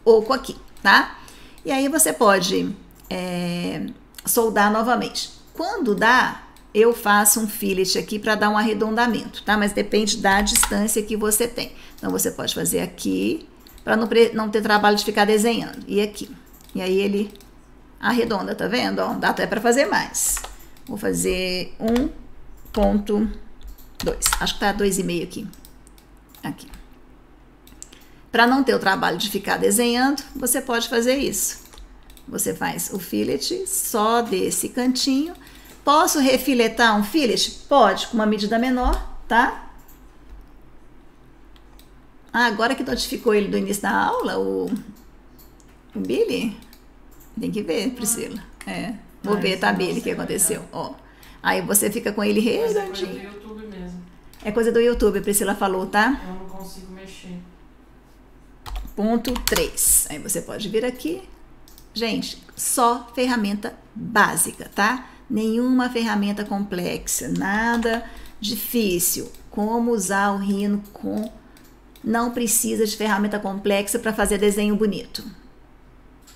[SPEAKER 1] oco aqui, tá? E aí você pode é, soldar novamente. Quando dá, eu faço um fillet aqui para dar um arredondamento, tá? Mas depende da distância que você tem. Então você pode fazer aqui para não, não ter trabalho de ficar desenhando. E aqui. E aí ele arredonda, tá vendo? Ó, dá até para fazer mais. Vou fazer 1.2. Acho que tá 2,5 aqui. Aqui. Para não ter o trabalho de ficar desenhando, você pode fazer isso. Você faz o fillet só desse cantinho. Posso refiletar um fillet? Pode, com uma medida menor, tá? Ah, agora que notificou ele do início da aula, o, o Billy, tem que ver, Priscila. É, vou ver, tá, Billy, o que aconteceu. Ó, aí você fica com ele redondinho.
[SPEAKER 2] é coisa do YouTube mesmo.
[SPEAKER 1] É coisa do YouTube, a Priscila falou, tá?
[SPEAKER 2] Eu não consigo mexer.
[SPEAKER 1] Ponto 3. Aí você pode vir aqui. Gente, só ferramenta básica, tá? Nenhuma ferramenta complexa, nada difícil. Como usar o Rhino com não precisa de ferramenta complexa para fazer desenho bonito.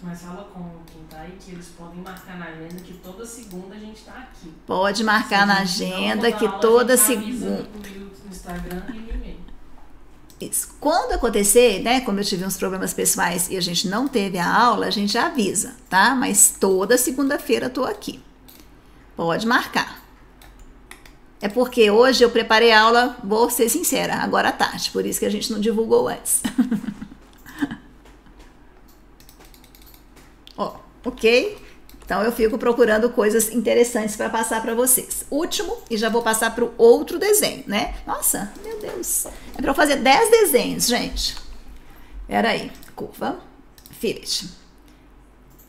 [SPEAKER 2] Mas fala com quem tá aí que eles podem marcar na agenda que toda segunda a gente tá aqui.
[SPEAKER 1] Pode marcar na agenda que toda segunda.
[SPEAKER 2] No Instagram e no e-mail.
[SPEAKER 1] Isso. Quando acontecer, né, como eu tive uns problemas pessoais e a gente não teve a aula, a gente avisa, tá? Mas toda segunda-feira eu tô aqui. Pode marcar. É porque hoje eu preparei a aula, vou ser sincera, agora à tarde, por isso que a gente não divulgou antes. Ó, ok? Então eu fico procurando coisas interessantes para passar para vocês. Último, e já vou passar para o outro desenho, né? Nossa, meu Deus. É para eu fazer 10 desenhos, gente. Pera aí. Curva, fillet.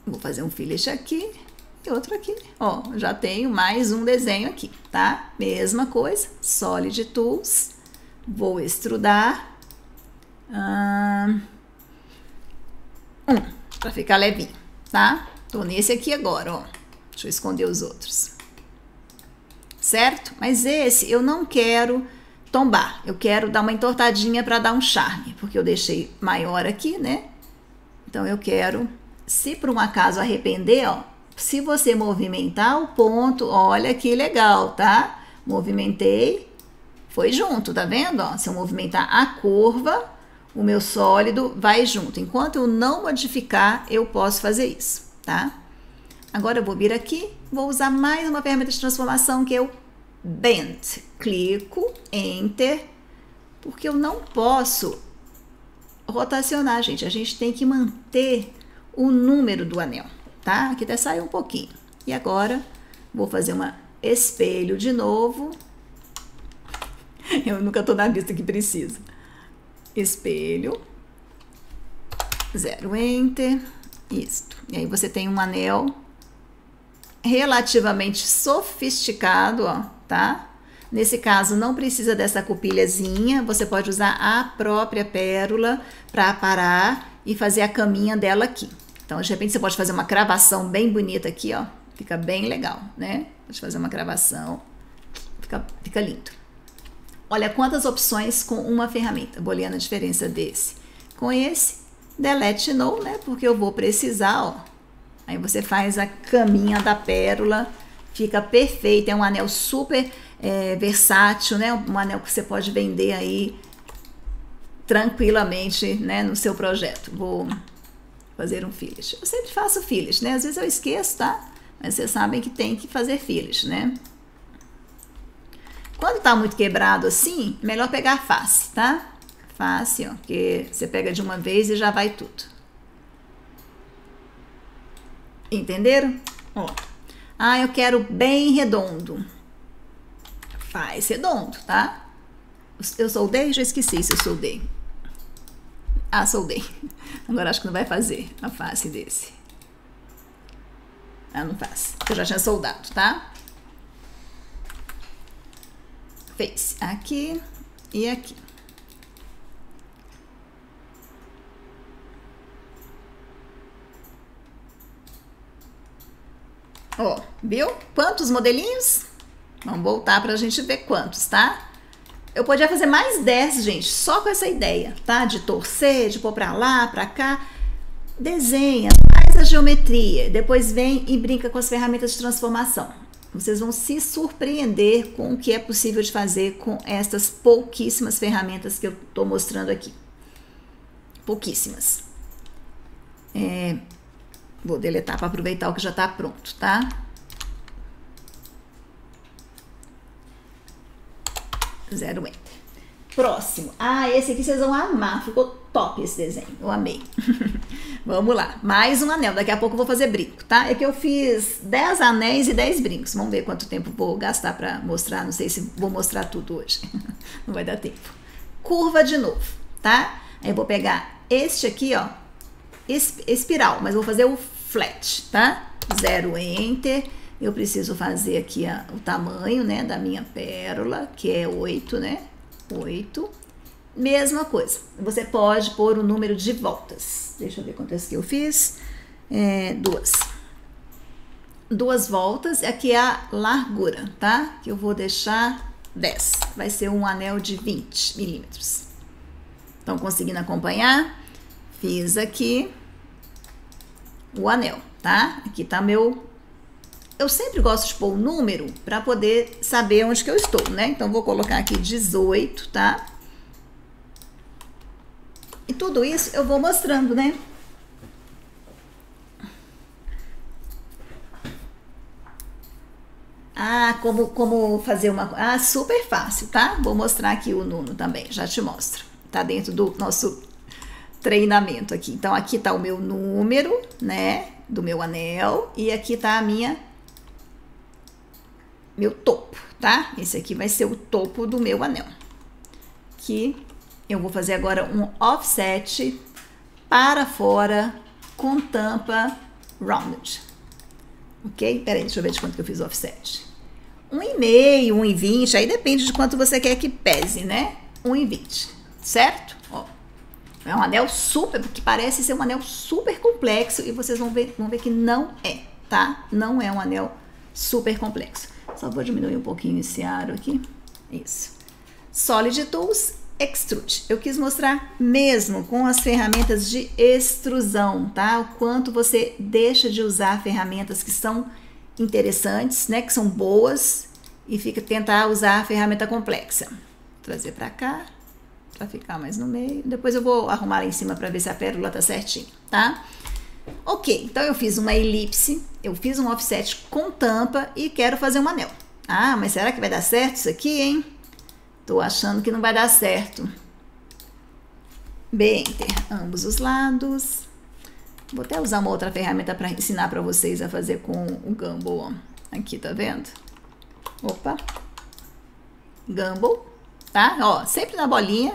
[SPEAKER 1] Vou fazer um fillet aqui e outro aqui. Ó, já tenho mais um desenho aqui, tá? Mesma coisa, Solid Tools. Vou extrudar. Um, para ficar levinho, tá? Tô nesse aqui agora, ó. Deixa eu esconder os outros. Certo? Mas esse eu não quero tombar. Eu quero dar uma entortadinha para dar um charme, porque eu deixei maior aqui, né? Então eu quero, se por um acaso arrepender, ó, se você movimentar o ponto, olha que legal, tá? Movimentei, foi junto, tá vendo? Ó, se eu movimentar a curva, o meu sólido vai junto. Enquanto eu não modificar, eu posso fazer isso, tá? Agora eu vou vir aqui, vou usar mais uma ferramenta de transformação que o Bend. Clico, Enter, porque eu não posso rotacionar, gente. A gente tem que manter o número do anel tá? Aqui até saiu um pouquinho. E agora vou fazer uma espelho de novo. Eu nunca tô na vista que precisa. Espelho. Zero enter. Isto. E aí você tem um anel relativamente sofisticado, ó, tá? Nesse caso, não precisa dessa cupilhazinha, você pode usar a própria pérola para parar e fazer a caminha dela aqui. Então, de repente, você pode fazer uma cravação bem bonita aqui, ó. Fica bem legal, né? Pode fazer uma cravação. Fica, fica lindo. Olha quantas opções com uma ferramenta. Vou olhando a diferença desse. Com esse, delete no, né? Porque eu vou precisar, ó. Aí você faz a caminha da pérola. Fica perfeito. É um anel super é, versátil, né? Um anel que você pode vender aí tranquilamente, né? No seu projeto. Vou fazer um filhos. Eu sempre faço filhos, né? Às vezes eu esqueço, tá? Mas vocês sabem que tem que fazer filhos, né? Quando tá muito quebrado assim, melhor pegar face, tá? Face, ó, porque você pega de uma vez e já vai tudo. Entenderam? Ó. Ah, eu quero bem redondo. Faz redondo, tá? Eu soldei? Já esqueci se eu soldei. Ah, soldei. Agora acho que não vai fazer a face desse. Ah, não faz. Eu já tinha soldado, tá? Fez aqui e aqui. Ó, viu? Quantos modelinhos? Vamos voltar para a gente ver quantos, tá? Eu podia fazer mais 10, gente, só com essa ideia, tá? De torcer, de pôr pra lá, pra cá. Desenha, faz a geometria, depois vem e brinca com as ferramentas de transformação. Vocês vão se surpreender com o que é possível de fazer com estas pouquíssimas ferramentas que eu estou mostrando aqui. Pouquíssimas. É, vou deletar para aproveitar o que já está pronto, tá? Zero enter. Próximo. Ah, esse aqui vocês vão amar. Ficou top esse desenho. Eu amei. Vamos lá. Mais um anel. Daqui a pouco eu vou fazer brinco, tá? É que eu fiz 10 anéis e 10 brincos. Vamos ver quanto tempo vou gastar para mostrar. Não sei se vou mostrar tudo hoje. Não vai dar tempo. Curva de novo, tá? Aí eu vou pegar este aqui, ó. Espiral, mas vou fazer o flat, tá? Zero enter eu preciso fazer aqui a, o tamanho, né, da minha pérola, que é 8, né? 8. Mesma coisa. Você pode pôr o número de voltas. Deixa eu ver quantas que eu fiz. É, duas. Duas voltas. Aqui é a largura, tá? Que eu vou deixar 10. Vai ser um anel de 20 milímetros. Estão conseguindo acompanhar? Fiz aqui o anel, tá? Aqui tá meu eu sempre gosto de pôr o número para poder saber onde que eu estou, né? Então, vou colocar aqui 18, tá? E tudo isso eu vou mostrando, né? Ah, como, como fazer uma. Ah, super fácil, tá? Vou mostrar aqui o Nuno também, já te mostro. Tá dentro do nosso treinamento aqui. Então, aqui tá o meu número, né? Do meu anel. E aqui tá a minha. Meu topo, tá? Esse aqui vai ser o topo do meu anel. Que eu vou fazer agora um offset para fora com tampa rounded. Ok? Peraí, deixa eu ver de quanto que eu fiz offset. 1,5, 1,20, aí depende de quanto você quer que pese, né? 1,20, certo? Ó, é um anel super, porque parece ser um anel super complexo e vocês vão ver, vão ver que não é, tá? Não é um anel super complexo. Só vou diminuir um pouquinho esse aro aqui. Isso. Solid Tools Extrude. Eu quis mostrar mesmo com as ferramentas de extrusão, tá? O quanto você deixa de usar ferramentas que são interessantes, né, que são boas e fica tentar usar a ferramenta complexa. Vou trazer para cá para ficar mais no meio. Depois eu vou arrumar lá em cima para ver se a pérola tá certinho, tá? Ok, então eu fiz uma elipse, eu fiz um offset com tampa e quero fazer um anel. Ah, mas será que vai dar certo isso aqui, hein? Tô achando que não vai dar certo. Bem, ambos os lados. Vou até usar uma outra ferramenta para ensinar para vocês a fazer com o Gumball. Aqui, tá vendo? Opa. Gumball, tá? Ó, sempre na bolinha.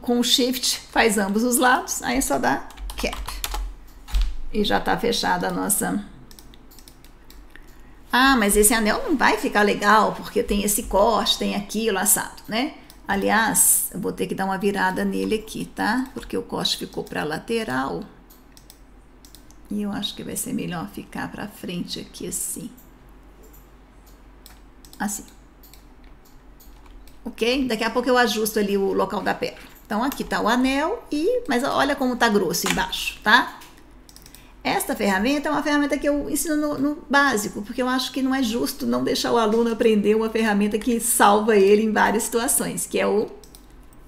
[SPEAKER 1] com o Shift faz ambos os lados. Aí é só dá Cap. E já tá fechada a nossa ah, mas esse anel não vai ficar legal porque tem esse corte, tem aquilo assado, né? Aliás, eu vou ter que dar uma virada nele aqui, tá? Porque o corte ficou para lateral. E eu acho que vai ser melhor ficar para frente aqui assim. Assim. Ok? Daqui a pouco eu ajusto ali o local da pedra. Então aqui tá o anel e... Mas olha como tá grosso embaixo, tá? Esta ferramenta é uma ferramenta que eu ensino no, no, básico, porque eu acho que não é justo não deixar o aluno aprender uma ferramenta que salva ele em várias situações, que é o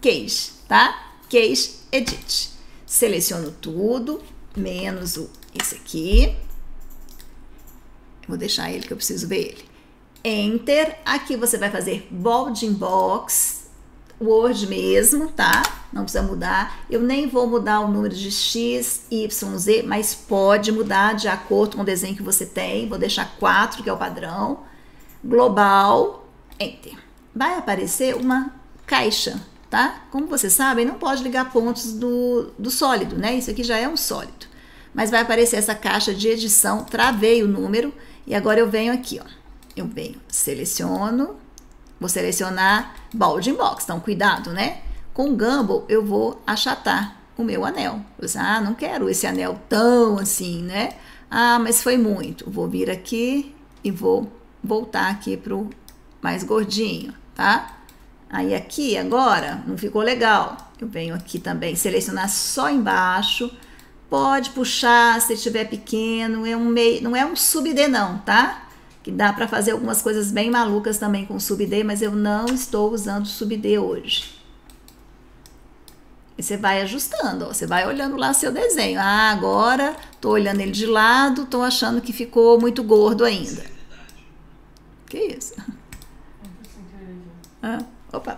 [SPEAKER 1] Case, tá? Case Edit. Seleciono tudo, menos o esse aqui. Vou deixar ele que eu preciso ver ele. Enter. Aqui você vai fazer Bolding Box, Word mesmo, tá? não precisa mudar. Eu nem vou mudar o número de X, Y, Z, mas pode mudar de acordo com o desenho que você tem. Vou deixar 4, que é o padrão. Global, Enter. Vai aparecer uma caixa, tá? Como vocês sabem, não pode ligar pontos do, do sólido, né? Isso aqui já é um sólido. Mas vai aparecer essa caixa de edição, travei o número e agora eu venho aqui, ó. Eu venho, seleciono, vou selecionar Balding Box, então cuidado, né? Com o Gumball, eu vou achatar o meu anel. Ah, não quero esse anel tão assim, né? Ah, mas foi muito. Vou vir aqui e vou voltar aqui pro mais gordinho, tá? Aí aqui agora não ficou legal. Eu venho aqui também selecionar só embaixo. Pode puxar se estiver pequeno, é um meio, não é um sub-D não, tá? Que dá para fazer algumas coisas bem malucas também com sub-D, mas eu não estou usando sub-D hoje. E você vai ajustando, ó, você vai olhando lá seu desenho. Ah, agora tô olhando ele de lado, tô achando que ficou muito gordo ainda. Que isso? Ah, opa.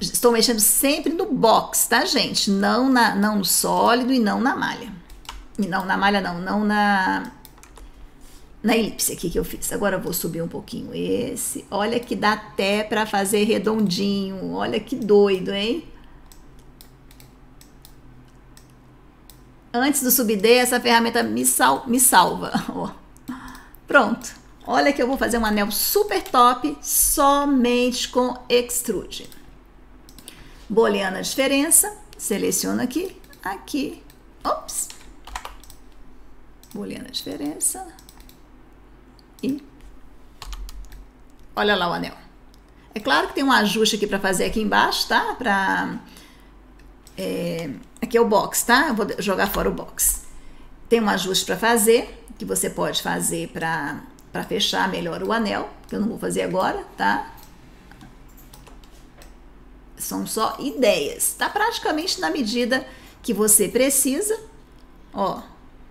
[SPEAKER 1] Estou mexendo sempre no box, tá, gente? Não, na, não no sólido e não na malha. E não na malha, não, não na, na elipse aqui que eu fiz. Agora eu vou subir um pouquinho esse. Olha que dá até para fazer redondinho. Olha que doido, hein? antes do sub-D, essa ferramenta me, sal, me salva. Pronto. Olha que eu vou fazer um anel super top somente com extrude. Boleando a diferença, seleciono aqui, aqui, ops. Boleando a diferença e olha lá o anel. É claro que tem um ajuste aqui para fazer aqui embaixo, tá? Para é, aqui é o box, tá? Eu vou jogar fora o box. Tem um ajuste para fazer, que você pode fazer para fechar melhor o anel, que eu não vou fazer agora, tá? São só ideias, tá? Praticamente na medida que você precisa. Ó,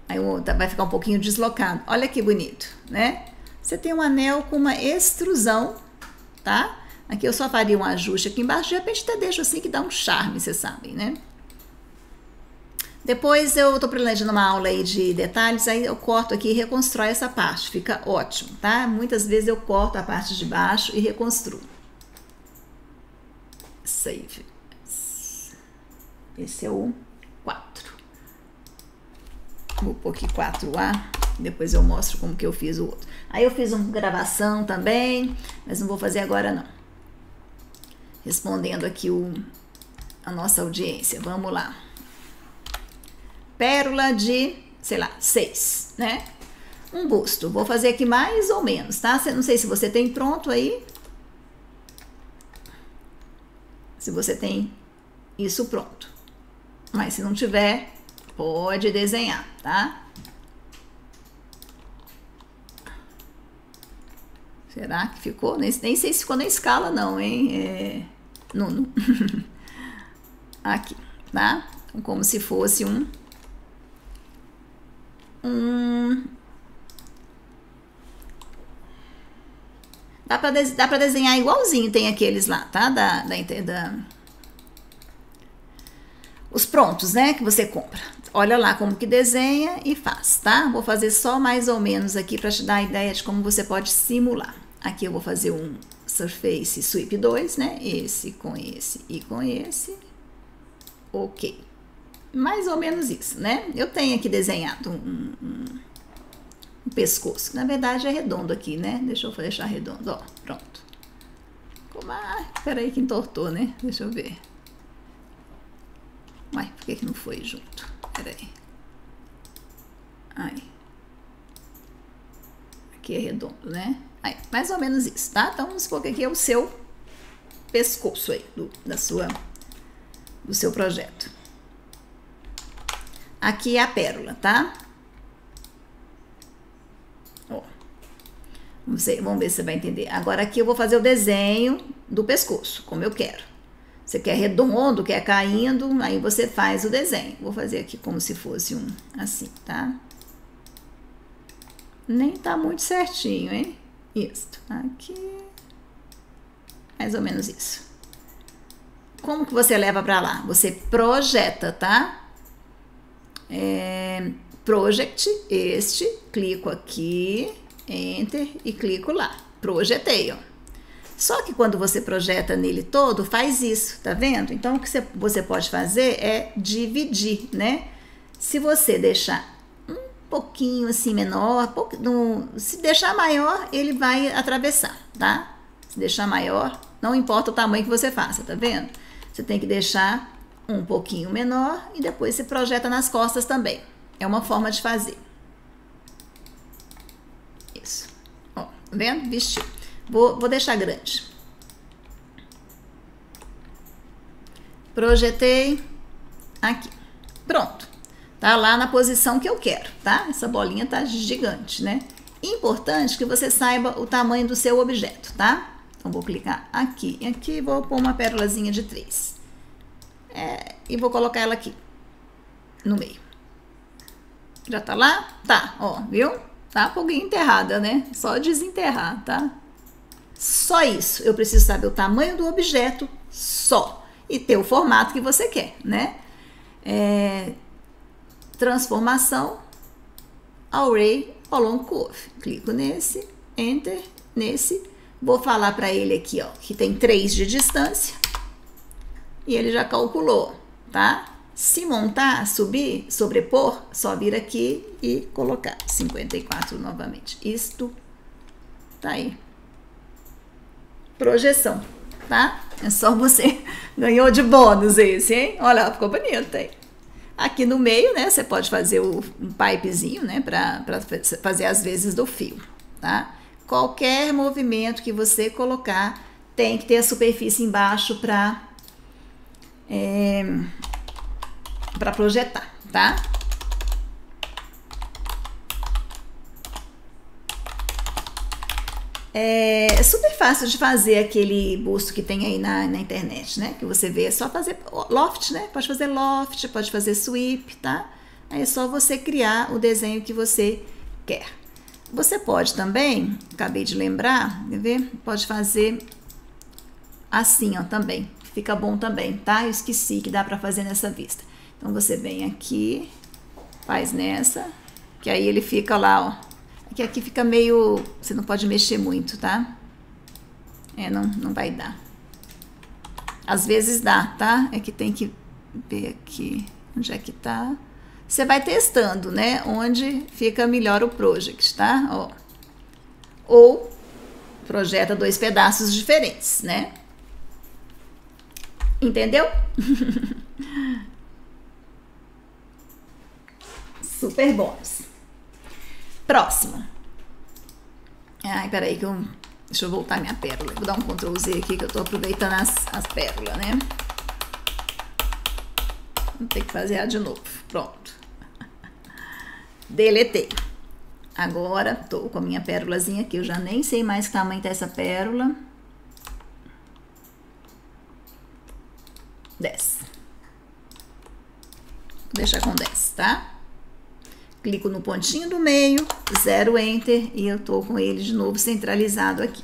[SPEAKER 1] aí vai ficar um pouquinho deslocado. Olha que bonito, né? Você tem um anel com uma extrusão, tá? Aqui eu só faria um ajuste aqui embaixo, de repente até deixo assim que dá um charme, vocês sabem, né? Depois eu estou planejando uma aula aí de detalhes, aí eu corto aqui e reconstrói essa parte, fica ótimo, tá? Muitas vezes eu corto a parte de baixo e reconstruo. Save. Esse é o 4. Pôr aqui 4A, depois eu mostro como que eu fiz o outro. Aí eu fiz uma gravação também, mas não vou fazer agora não. Respondendo aqui o, a nossa audiência, vamos lá. Pérola de, sei lá, 6, né? Um busto, vou fazer aqui mais ou menos, tá? Não sei se você tem pronto aí. Se você tem isso pronto. Mas se não tiver, pode desenhar, tá? Será que ficou? Nem, nem sei se ficou na escala, não, hein? É, Nuno. Aqui, tá? Então, como se fosse um. Um. Dá pra, dá pra desenhar igualzinho, tem aqueles lá, tá? Da, da, da os prontos, né, que você compra. Olha lá como que desenha e faz, tá? Vou fazer só mais ou menos aqui para te dar a ideia de como você pode simular. Aqui eu vou fazer um Surface Sweep 2, né? Esse com esse e com esse. Ok. Mais ou menos isso, né? Eu tenho aqui desenhado um, um, um pescoço, que na verdade é redondo aqui, né? Deixa eu deixar redondo, ó, pronto. Como, ah, peraí que entortou, né? Deixa eu ver. Uai, por que, que não foi junto? Peraí. Aí. Aqui é redondo, né? Aí, mais ou menos isso, tá? Então, vamos supor que aqui é o seu pescoço aí, do, da sua, do seu projeto. Aqui é a pérola, tá? Ó. Vamos ver, vamos ver se você vai entender. Agora aqui eu vou fazer o desenho do pescoço, como eu quero. Você quer redondo, quer caindo, aí você faz o desenho. Vou fazer aqui como se fosse um assim, tá? Nem tá muito certinho, hein? Isso. Aqui. Mais ou menos isso. Como que você leva para lá? Você projeta, tá? É, project, este, clico aqui, enter e clico lá. Projetei, ó. Só que quando você projeta nele todo, faz isso, tá vendo? Então o que você pode fazer é dividir, né? Se você deixar um pouquinho assim menor, se deixar maior, ele vai atravessar, tá? Se deixar maior, não importa o tamanho que você faça, tá vendo? Você tem que deixar um pouquinho menor e depois você projeta nas costas também. É uma forma de fazer. Isso. Ó, tá vendo? Vestiu. Vou, vou deixar grande. Projetei aqui. Pronto. Tá lá na posição que eu quero, tá? Essa bolinha tá gigante, né? Importante que você saiba o tamanho do seu objeto, tá? Então, vou clicar aqui e aqui vou pôr uma pérolazinha de 3. É, e vou colocar ela aqui, no meio. Já tá lá? Tá, ó, viu? Tá um pouquinho enterrada, né? Só desenterrar, tá? Só isso. Eu preciso saber o tamanho do objeto só e ter o formato que você quer, né? É, transformação array along curve. Clico nesse, enter, nesse. Vou falar para ele aqui, ó, que tem 3 de distância. E ele já calculou, tá? Se montar, subir, sobrepor, só vir aqui e colocar 54 novamente. Isto tá aí projeção, tá? É só você ganhou de bônus esse, hein? Olha, ficou bonito, hein? Aqui no meio, né, você pode fazer o, um pipezinho, né, para fazer as vezes do fio, tá? Qualquer movimento que você colocar tem que ter a superfície embaixo para é, para projetar, tá? É, super fácil de fazer aquele busto que tem aí na, na internet, né? Que você vê, é só fazer loft, né? Pode fazer loft, pode fazer sweep, tá? Aí é só você criar o desenho que você quer. Você pode também, acabei de lembrar, quer ver? Pode fazer assim, ó, também. Fica bom também, tá? Eu esqueci que dá pra fazer nessa vista. Então, você vem aqui, faz nessa, que aí ele fica lá, ó. Que aqui fica meio... Você não pode mexer muito, tá? É, não, não vai dar. Às vezes dá, tá? É que tem que ver aqui onde é que tá. Você vai testando, né? Onde fica melhor o project, tá? Ó. Ou projeta dois pedaços diferentes, né? Entendeu? Super bônus. Próximo. Ai, peraí que eu... Deixa eu voltar minha pérola. Vou dar um Ctrl Z aqui que eu tô aproveitando as, as pérolas, né? Vou ter que fazer ela de novo. Pronto. Deletei. Agora, tô com a minha pérolazinha aqui. Eu já nem sei mais que tamanho tá essa pérola. 10. Vou deixar com 10, tá? Clico no pontinho do meio, zero enter e eu tô com ele de novo centralizado aqui.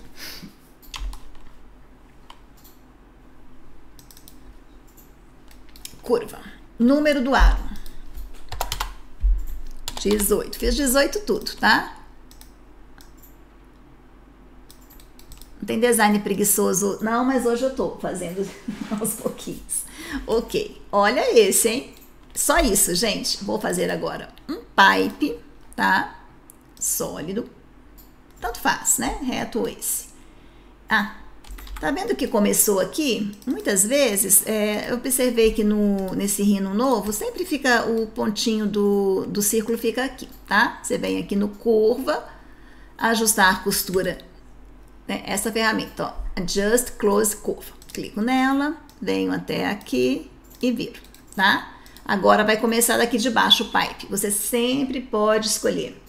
[SPEAKER 1] Curva. Número do aro. 18. Fiz 18 tudo, tá? Não tem design preguiçoso, não, mas hoje eu tô fazendo aos pouquinhos. Ok, olha esse, hein? Só isso, gente. Vou fazer agora um pipe, tá? Sólido. Tanto faz, né? Reto esse. Ah, tá vendo que começou aqui? Muitas vezes, é, eu observei que no, nesse rino novo, sempre fica o pontinho do, do círculo fica aqui, tá? Você vem aqui no curva, ajustar costura, né? essa ferramenta, ó. Adjust Close Curva. Clico nela, venho até aqui e viro, tá? Agora vai começar daqui de baixo o pipe. Você sempre pode escolher.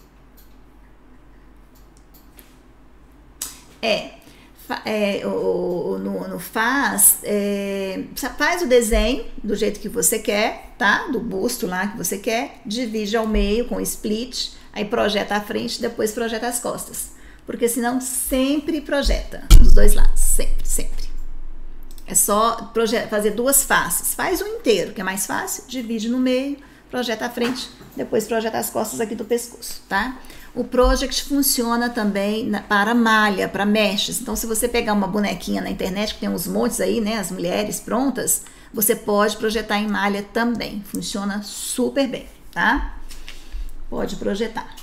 [SPEAKER 1] É, é o, no, no faz, é, faz o desenho do jeito que você quer, tá? Do busto lá que você quer, divide ao meio com split, aí projeta a frente, depois projeta as costas. Porque senão sempre projeta dos dois lados, sempre, sempre. É só fazer duas faces. Faz um inteiro, que é mais fácil, divide no meio, projeta a frente, depois projeta as costas aqui do pescoço, tá? O Project funciona também para malha, para mechas. Então, se você pegar uma bonequinha na internet, que tem uns montes aí, né, as mulheres prontas, você pode projetar em malha também. Funciona super bem, tá? Pode projetar.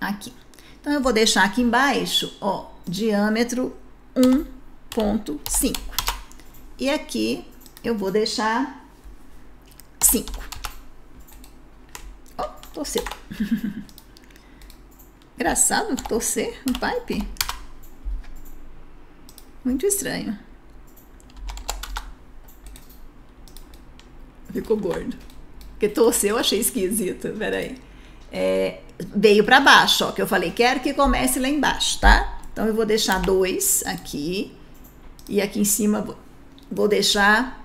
[SPEAKER 1] Aqui. Então, eu vou deixar aqui embaixo, ó, diâmetro 1 0,5. E aqui eu vou deixar 5. Ó, oh, torceu. Engraçado torcer um pipe. Muito estranho. Ficou gordo. Porque torcer eu achei esquisito. Peraí. É, veio para baixo, ó. Que eu falei, quero que comece lá embaixo, tá? Então eu vou deixar dois aqui. E aqui em cima vou deixar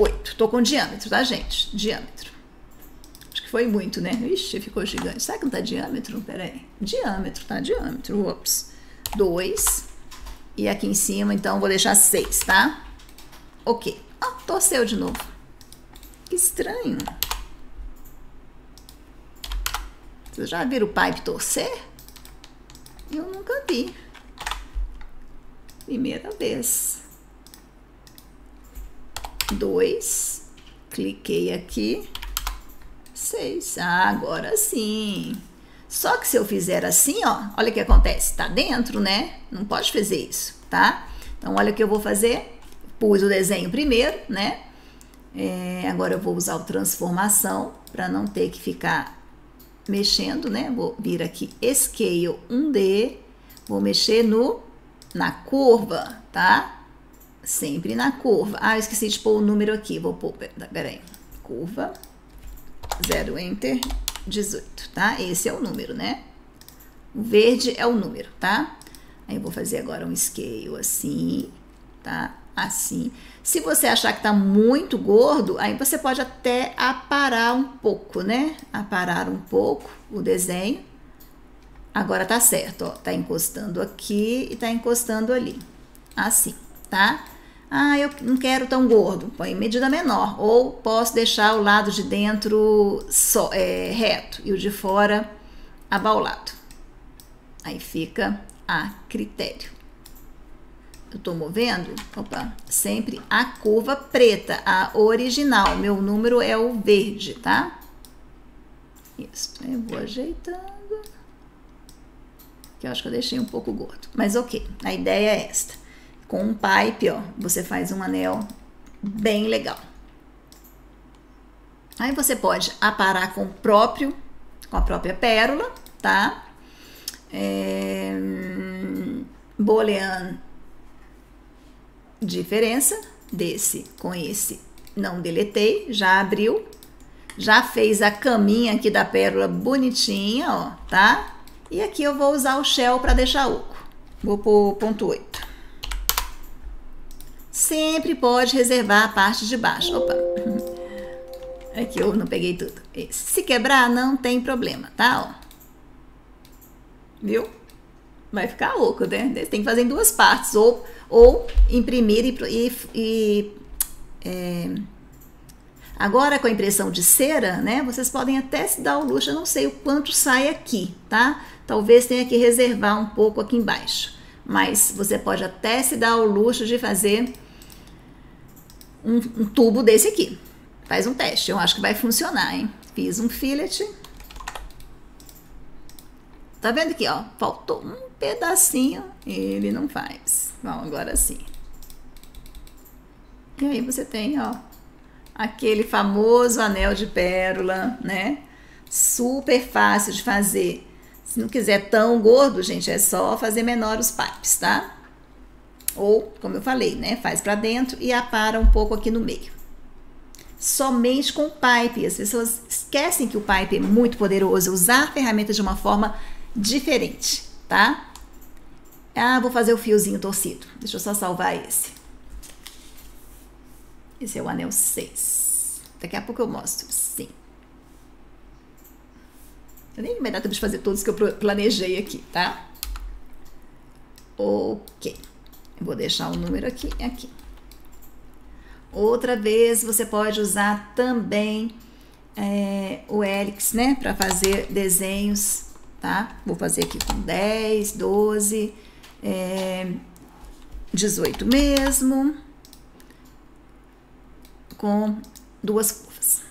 [SPEAKER 1] 8. Tô com diâmetro, tá, gente? Diâmetro. Acho que foi muito, né? Ixi, ficou gigante. Será que não tá diâmetro? Pera aí. Diâmetro, tá? Diâmetro. Ops. 2. E aqui em cima, então, vou deixar 6, tá? Ok. Ah, torceu de novo. Que estranho. Vocês já viram o pipe torcer? Eu nunca vi. Primeira vez. Dois. Cliquei aqui. Seis. Ah, agora sim. Só que se eu fizer assim, ó, olha o que acontece. Tá dentro, né? Não pode fazer isso, tá? Então, olha o que eu vou fazer. Pus o desenho primeiro, né? É, agora eu vou usar o transformação para não ter que ficar mexendo, né? Vou vir aqui Scale 1D, vou mexer no na curva, tá? Sempre na curva. Ah, esqueci de pôr o número aqui. Vou pôr, peraí. Curva, 0, enter, 18, tá? Esse é o número, né? O verde é o número, tá? Aí eu vou fazer agora um scale assim, tá? Assim. Se você achar que tá muito gordo, aí você pode até aparar um pouco, né? Aparar um pouco o desenho Agora tá certo, ó. Tá encostando aqui e tá encostando ali. Assim, tá? Ah, eu não quero tão gordo. Põe medida menor. Ou posso deixar o lado de dentro só, é, reto e o de fora abaulado. Aí fica a critério. Eu tô movendo, opa, sempre a curva preta, a original. Meu número é o verde, tá? Isso, eu vou ajeitando. Que eu acho que eu deixei um pouco gordo. Mas ok, a ideia é esta. Com um pipe, ó, você faz um anel bem legal. Aí você pode aparar com o próprio, com a própria pérola, tá? É, boolean diferença desse com esse não deletei, já abriu, já fez a caminha aqui da pérola bonitinha, ó, tá? E aqui eu vou usar o shell para deixar oco. Vou pôr ponto 8. Sempre pode reservar a parte de baixo. Opa! Aqui eu não peguei tudo. Se quebrar, não tem problema, tá? Ó. Viu? Vai ficar oco, né? Tem que fazer em duas partes. Ou, ou imprimir e, e, e é, Agora com a impressão de cera, né, vocês podem até se dar o luxo, eu não sei o quanto sai aqui, tá? Talvez tenha que reservar um pouco aqui embaixo, mas você pode até se dar o luxo de fazer um, um tubo desse aqui. Faz um teste, eu acho que vai funcionar, hein? Fiz um fillet. Tá vendo aqui, ó? Faltou um pedacinho, ele não faz. Bom, agora sim. E aí você tem, ó, aquele famoso anel de pérola, né? Super fácil de fazer. Se não quiser tão gordo, gente, é só fazer menor os pipes, tá? Ou, como eu falei, né? Faz para dentro e apara um pouco aqui no meio. Somente com pipe. As pessoas esquecem que o pipe é muito poderoso. Usar a ferramenta de uma forma diferente, tá? Ah, vou fazer o fiozinho torcido. Deixa eu só salvar esse. Esse é o anel 6. Daqui a pouco eu mostro, sim. Nem vai dar tempo de fazer todos que eu planejei aqui, tá? Ok. Vou deixar o um número aqui e aqui. Outra vez, você pode usar também é, o Helix, né? Para fazer desenhos, tá? Vou fazer aqui com 10, 12, é, 18 mesmo com duas curvas.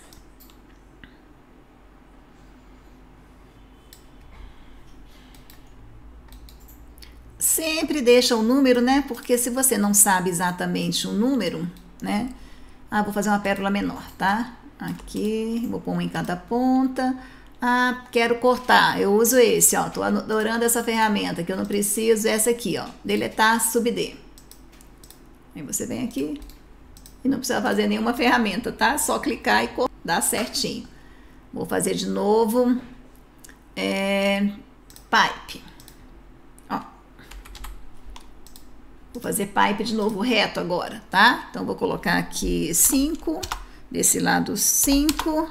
[SPEAKER 1] Sempre deixa o número, né? Porque se você não sabe exatamente o número, né? Ah, vou fazer uma pérola menor, tá? Aqui, vou pôr um em cada ponta. Ah, quero cortar, eu uso esse, ó. Tô adorando essa ferramenta que eu não preciso, essa aqui, ó. Deletar, sub D. Aí você vem aqui, e não precisa fazer nenhuma ferramenta, tá? Só clicar e dá certinho. Vou fazer de novo é, pipe. Ó. Vou fazer pipe de novo reto agora, tá? Então, vou colocar aqui 5, desse lado 5,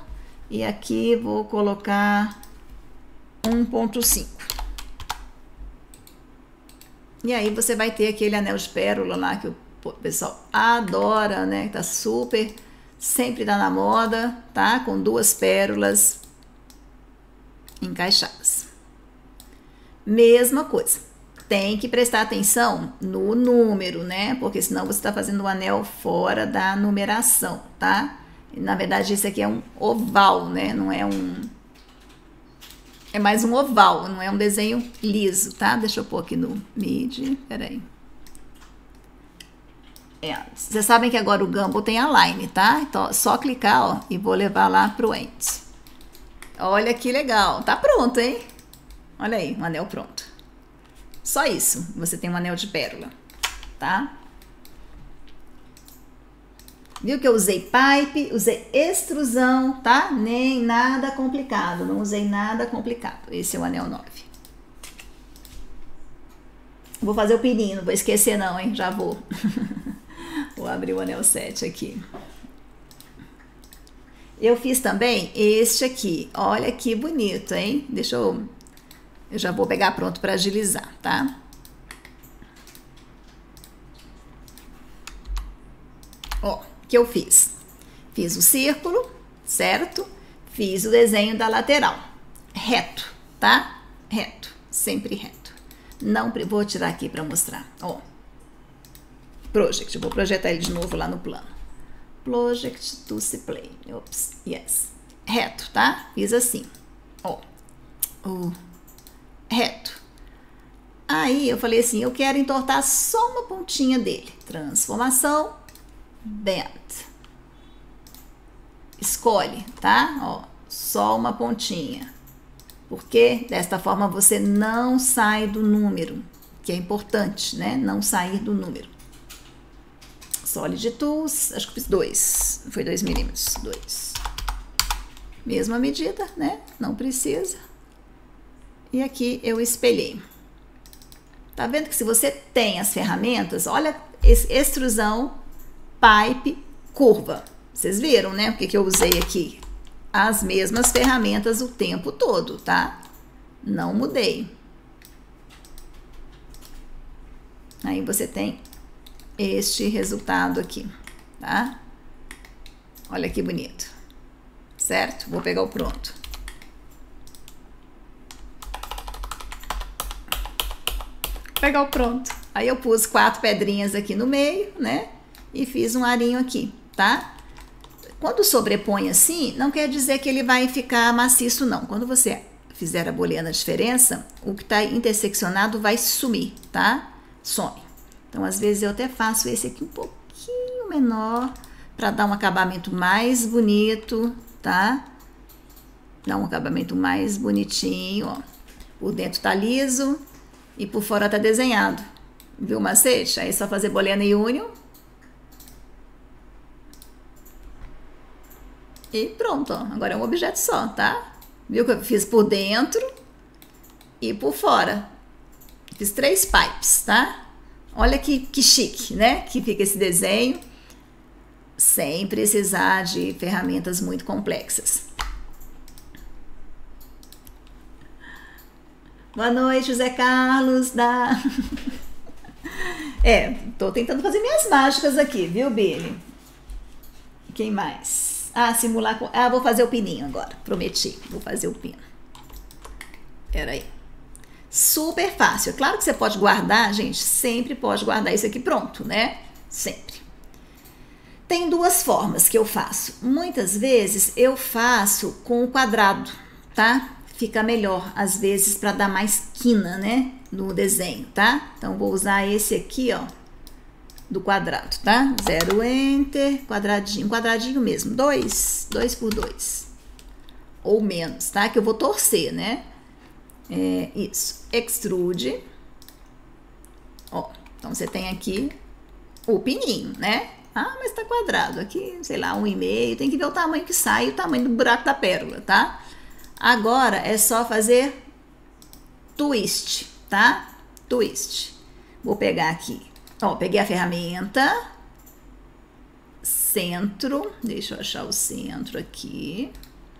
[SPEAKER 1] e aqui vou colocar 1.5. E aí você vai ter aquele anel de pérola lá que o pessoal adora, né? Tá super, sempre tá na moda, tá? Com duas pérolas encaixadas. Mesma coisa. Tem que prestar atenção no número, né? Porque senão você está fazendo o um anel fora da numeração, tá? Na verdade, isso aqui é um oval, né? Não é um. É mais um oval, não é um desenho liso, tá? Deixa eu pôr aqui no mid. Peraí. É, vocês sabem que agora o Gumbo tem a line, tá? Então, só clicar, ó, e vou levar lá pro Ends. Olha que legal. Tá pronto, hein? Olha aí, um anel pronto. Só isso, você tem um anel de pérola, tá? Viu que eu usei pipe, usei extrusão, tá? Nem nada complicado, não usei nada complicado. Esse é o anel 9. Vou fazer o pininho, não vou esquecer não, hein? Já vou. Vou abrir o anel 7 aqui. Eu fiz também este aqui. Olha que bonito, hein? Deixa eu Eu já vou pegar pronto para agilizar, tá? Ó, que eu fiz? Fiz o círculo, certo? Fiz o desenho da lateral. Reto, tá? Reto, sempre reto. Não vou tirar aqui para mostrar. Ó. Project, vou projetar ele de novo lá no plano. Project to play. Ops, yes. Reto, tá? Fiz assim. Ó. O reto. Aí eu falei assim, eu quero entortar só uma pontinha dele. Transformação, bend. Escolhe, tá? Ó, só uma pontinha. Porque desta forma você não sai do número, que é importante, né? Não sair do número. Solid Tools, acho que fiz dois, foi dois milímetros, dois. Mesma medida, né? Não precisa. E aqui eu espelhei. Tá vendo que se você tem as ferramentas, olha, extrusão, pipe, curva. Vocês viram, né? O que, eu usei aqui? As mesmas ferramentas o tempo todo, tá? Não mudei. Aí você tem este resultado aqui, tá? Olha que bonito, certo? Vou pegar o pronto. Pegar o pronto. Aí eu pus quatro pedrinhas aqui no meio, né? E fiz um arinho aqui, tá? Quando sobrepõe assim, não quer dizer que ele vai ficar maciço, não. Quando você fizer a bolinha na diferença, o que está interseccionado vai sumir, tá? Some. Então, às vezes, eu até faço esse aqui um pouquinho menor para dar um acabamento mais bonito, tá? Dar um acabamento mais bonitinho, ó. Por dentro tá liso, e por fora tá desenhado. Viu o macete? Aí é só fazer bolena e únion. E pronto, ó. Agora é um objeto só, tá? Viu que eu fiz por dentro e por fora. Fiz três pipes, tá? Olha que, que chique, né? Que fica esse desenho sem precisar de ferramentas muito complexas. Boa noite, José Carlos da. é, tô tentando fazer minhas mágicas aqui, viu, Billy? Quem mais? Ah, simular com. Ah, vou fazer o pininho agora. Prometi. Vou fazer o pino. Peraí. Super fácil. É claro que você pode guardar, gente. Sempre pode guardar isso aqui pronto, né? Sempre. Tem duas formas que eu faço. Muitas vezes eu faço com o quadrado, tá? Fica melhor, às vezes, para dar mais quina, né? No desenho, tá? Então, vou usar esse aqui, ó, do quadrado, tá? Zero enter, quadradinho, quadradinho mesmo, dois, dois por dois. Ou menos, tá? Que eu vou torcer, né? É, isso, extrude. Ó, então você tem aqui o pininho, né? Ah, mas tá quadrado. Aqui, sei lá, um e meio. Tem que ver o tamanho que sai o tamanho do buraco da pérola, tá? Agora é só fazer twist, tá? Twist. Vou pegar aqui. Ó, peguei a ferramenta. Centro. Deixa eu achar o centro aqui.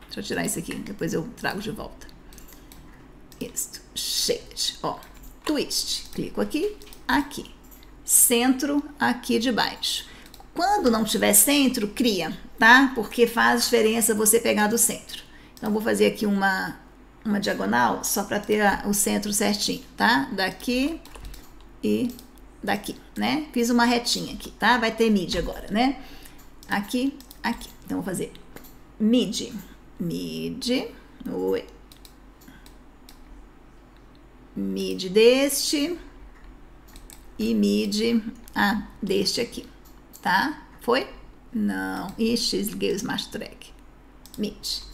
[SPEAKER 1] Deixa eu tirar isso aqui, depois eu trago de volta. Isso. Shade. Ó, twist. Clico aqui, aqui. Centro aqui de baixo. Quando não tiver centro, cria, tá? Porque faz diferença você pegar do centro. Então, vou fazer aqui uma, uma diagonal só para ter a, o centro certinho, tá? Daqui e daqui, né? Fiz uma retinha aqui, tá? Vai ter mid agora, né? Aqui, aqui. Então, vou fazer mid, mid, oi. Mid deste e mid ah, deste aqui, tá? Foi? Não. Ixi, desliguei o Smart Track. Mid.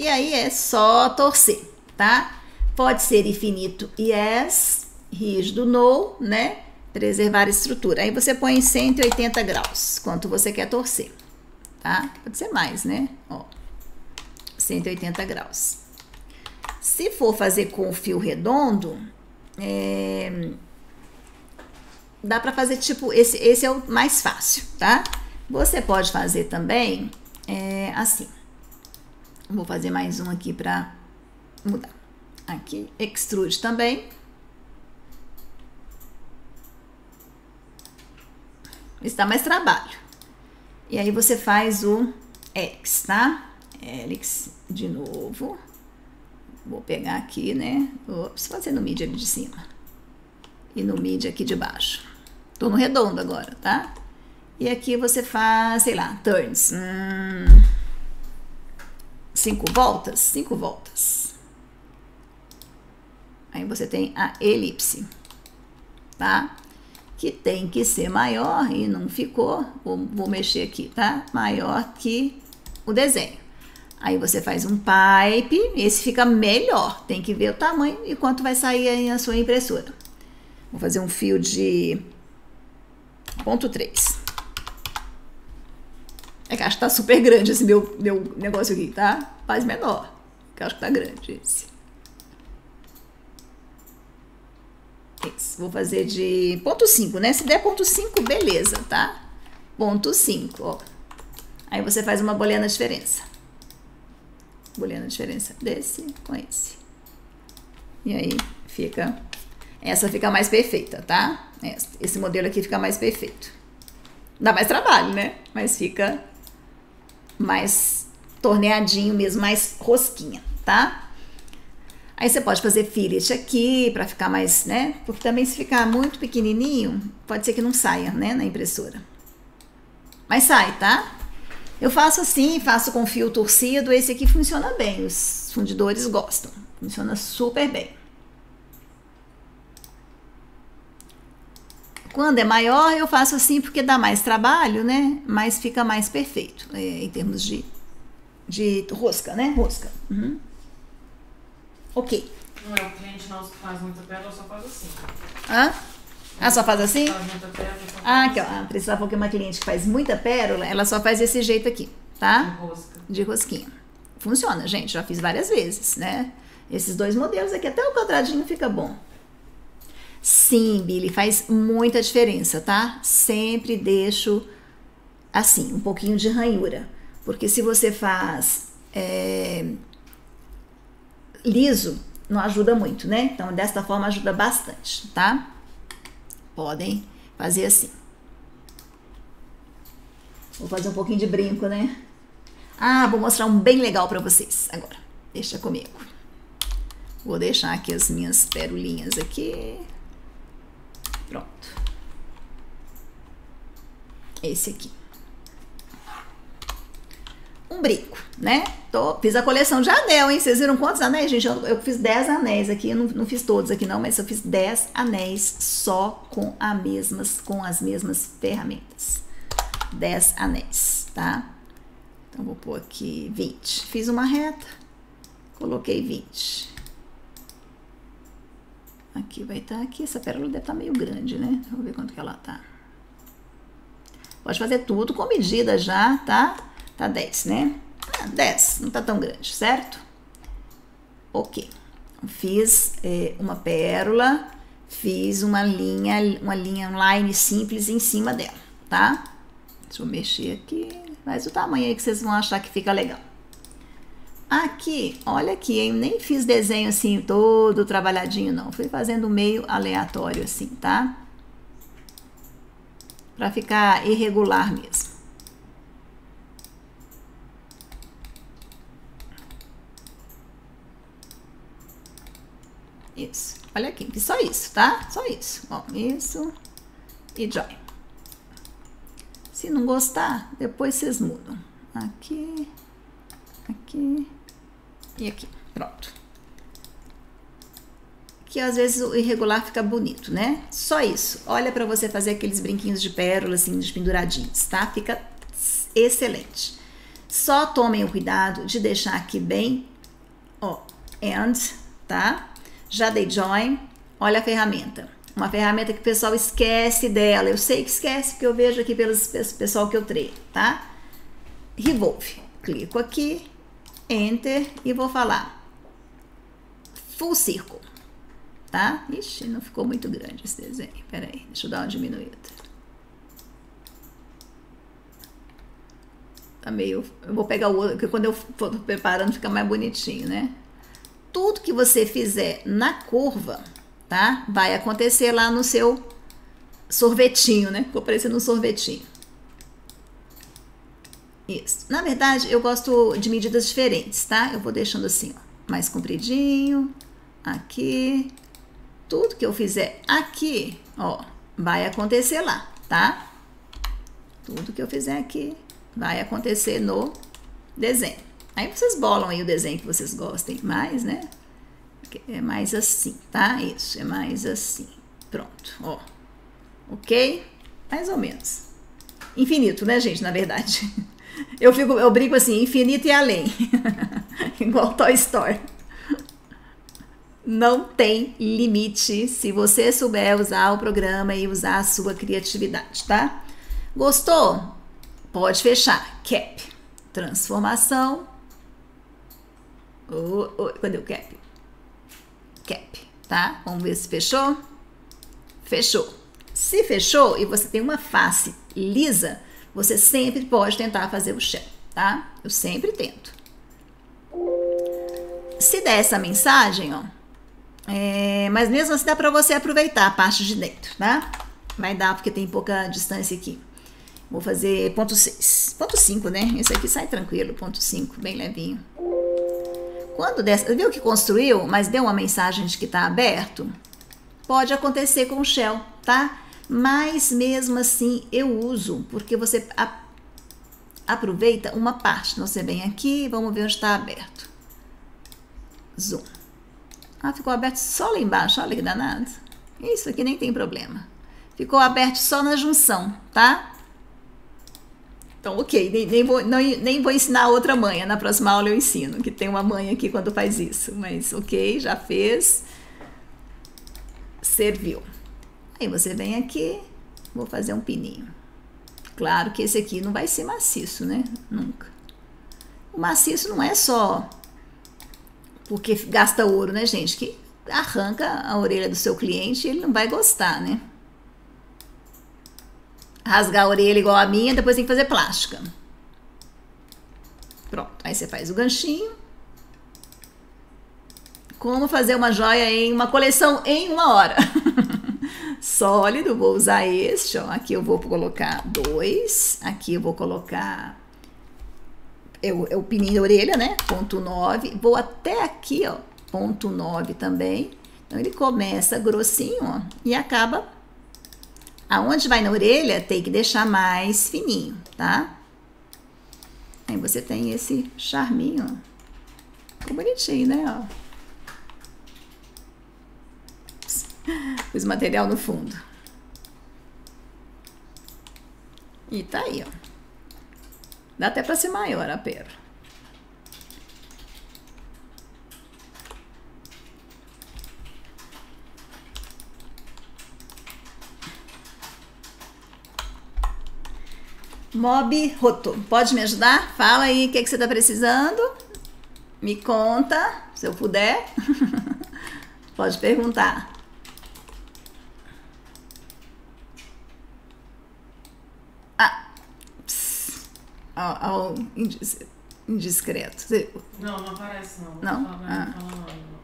[SPEAKER 1] E aí é só torcer, tá? Pode ser infinito yes, rígido no, né? Preservar a estrutura. Aí você põe em 180 graus, quanto você quer torcer, tá? Pode ser mais, né? Ó, 180 graus. Se for fazer com fio redondo, é... dá para fazer tipo, esse, esse é o mais fácil, tá? Você pode fazer também é, assim. Vou fazer mais um aqui para mudar. Aqui, extrude também. Está mais trabalho. E aí você faz o X, tá? Helix de novo. Vou pegar aqui, né? Ops, fazer no mídia ali de cima. E no mídia aqui de baixo. Tô no redondo agora, tá? E aqui você faz, sei lá, turns. Hum, cinco voltas? Cinco voltas. Aí você tem a elipse, tá? Que tem que ser maior e não ficou. Vou, vou mexer aqui, tá? Maior que o desenho. Aí você faz um pipe, esse fica melhor. Tem que ver o tamanho e quanto vai sair aí a sua impressora. Vou fazer um fio de ponto 3. É acho que tá super grande esse meu, meu negócio aqui, tá? Faz menor. Que acho que tá grande esse. Esse. Vou fazer de ponto 5, né? Se der ponto 5, beleza, tá? Ponto 5, ó. Aí você faz uma bolinha na diferença bolhando a diferença desse com esse. E aí fica, essa fica mais perfeita, tá? Esse modelo aqui fica mais perfeito. Dá mais trabalho, né? Mas fica mais torneadinho mesmo, mais rosquinha, tá? Aí você pode fazer fillet aqui para ficar mais, né? Porque também se ficar muito pequenininho, pode ser que não saia, né, na impressora. Mas sai, tá? Eu faço assim, faço com fio torcido. Esse aqui funciona bem, os fundidores gostam. Funciona super bem. Quando é maior, eu faço assim porque dá mais trabalho, né? Mas fica mais perfeito é, em termos de, de rosca, né? Rosca. Uhum.
[SPEAKER 2] Ok. Não é o cliente nosso que faz muita pedra, só faz assim.
[SPEAKER 1] Hã? Ah, só faz assim? Ah, aqui, ó. A Priscila falou que uma cliente que faz muita pérola, ela só faz desse jeito aqui, tá?
[SPEAKER 2] De rosca.
[SPEAKER 1] De rosquinha. Funciona, gente. Já fiz várias vezes, né? Esses dois modelos aqui, até o quadradinho fica bom. Sim, Billy, faz muita diferença, tá? Sempre deixo assim, um pouquinho de ranhura. Porque se você faz é, liso, não ajuda muito, né? Então, desta forma ajuda bastante, tá? podem fazer assim. Vou fazer um pouquinho de brinco, né? Ah, vou mostrar um bem legal para vocês agora. Deixa comigo. Vou deixar aqui as minhas perolinhas aqui. Pronto. Esse aqui um brinco, né? Tô, fiz a coleção de anel, hein? Vocês viram quantos anéis, gente? Eu, eu fiz 10 anéis aqui, eu não, não, fiz todos aqui não, mas eu fiz 10 anéis só com, a mesmas, com as mesmas ferramentas. 10 anéis, tá? Então, vou pôr aqui 20. Fiz uma reta, coloquei 20. Aqui vai estar tá aqui, essa pérola deve estar tá meio grande, né? Vamos ver quanto que ela tá. Pode fazer tudo com medida já, tá? Tá 10, né? Ah, 10, não tá tão grande, certo? Ok. Fiz é, uma pérola, fiz uma linha, uma linha line simples em cima dela, tá? Deixa eu mexer aqui, mas o tamanho aí que vocês vão achar que fica legal. Aqui, olha aqui, hein? Nem fiz desenho assim todo trabalhadinho, não. Fui fazendo meio aleatório assim, tá? Pra ficar irregular mesmo. Isso. Olha aqui, só isso, tá? Só isso. Ó, isso e join. Se não gostar, depois vocês mudam. Aqui, aqui e aqui. Pronto. Que às vezes o irregular fica bonito, né? Só isso. Olha para você fazer aqueles brinquinhos de pérola, assim, de penduradinhos, tá? Fica excelente. Só tomem o cuidado de deixar aqui bem, ó, and, tá? Já dei join, olha a ferramenta. Uma ferramenta que o pessoal esquece dela. Eu sei que esquece porque eu vejo aqui pelo pessoal que eu treino, tá? Revolve. Clico aqui, Enter e vou falar full circle, tá? Ixi, não ficou muito grande esse desenho. Pera aí, deixa eu dar uma diminuída. Tá meio... Eu vou pegar o outro, porque quando eu for preparando fica mais bonitinho, né? tudo que você fizer na curva, tá? Vai acontecer lá no seu sorvetinho, né? Ficou parecendo um sorvetinho. Isso. Na verdade, eu gosto de medidas diferentes, tá? Eu vou deixando assim, ó, mais compridinho, aqui. Tudo que eu fizer aqui, ó, vai acontecer lá, tá? Tudo que eu fizer aqui vai acontecer no desenho. Aí vocês bolam aí o desenho que vocês gostem mais, né? É mais assim, tá? Isso, é mais assim. Pronto, ó. Ok? Mais ou menos. Infinito, né, gente? Na verdade. Eu, fico, eu brinco assim, infinito e além. Igual Toy Story. Não tem limite se você souber usar o programa e usar a sua criatividade, tá? Gostou? Pode fechar. Cap. Transformação. Oh, oh, cadê o cap? Cap, tá? Vamos ver se fechou. Fechou. Se fechou e você tem uma face lisa, você sempre pode tentar fazer o shell, tá? Eu sempre tento. Se der essa mensagem, ó, é, mas mesmo assim dá para você aproveitar a parte de dentro, tá? Vai dar porque tem pouca distância aqui. Vou fazer ponto 6. Ponto 5, né? Esse aqui sai tranquilo, ponto 5, bem levinho. Quando dessa, viu que construiu, mas deu uma mensagem de que está aberto? Pode acontecer com o shell, tá? Mas mesmo assim eu uso, porque você a, aproveita uma parte. Então você vem aqui, vamos ver onde está aberto. Zoom. Ah, ficou aberto só lá embaixo, olha que danado. Isso aqui nem tem problema. Ficou aberto só na junção, tá? Então, ok, nem, nem, vou, não, nem vou ensinar outra manha. Na próxima aula eu ensino, que tem uma manha aqui quando faz isso. Mas, ok, já fez. Serviu. Aí você vem aqui, vou fazer um pininho. Claro que esse aqui não vai ser maciço, né? Nunca. O maciço não é só porque gasta ouro, né, gente? Que arranca a orelha do seu cliente e ele não vai gostar, né? Rasgar a orelha igual a minha, depois tem que fazer plástica. Pronto, aí você faz o ganchinho. Como fazer uma joia em uma coleção em uma hora. sólido, vou usar este, ó. Aqui eu vou colocar dois, aqui eu vou colocar é o pininho da orelha, né? Ponto 9. Vou até aqui, ó, ponto 9 também. Então ele começa grossinho, ó, e acaba aonde vai na orelha, tem que deixar mais fininho, tá? Aí você tem esse charminho, ó. Ficou bonitinho, né, ó. Pus material no fundo. E tá aí, ó. Dá até para ser maior a pérola. Mob Roto, pode me ajudar? Fala aí o que, que você está precisando. Me conta, se eu puder. pode perguntar. Ao, ao indiscreto.
[SPEAKER 2] Não, não aparece não.
[SPEAKER 1] Não? Fala, ah.
[SPEAKER 2] fala não.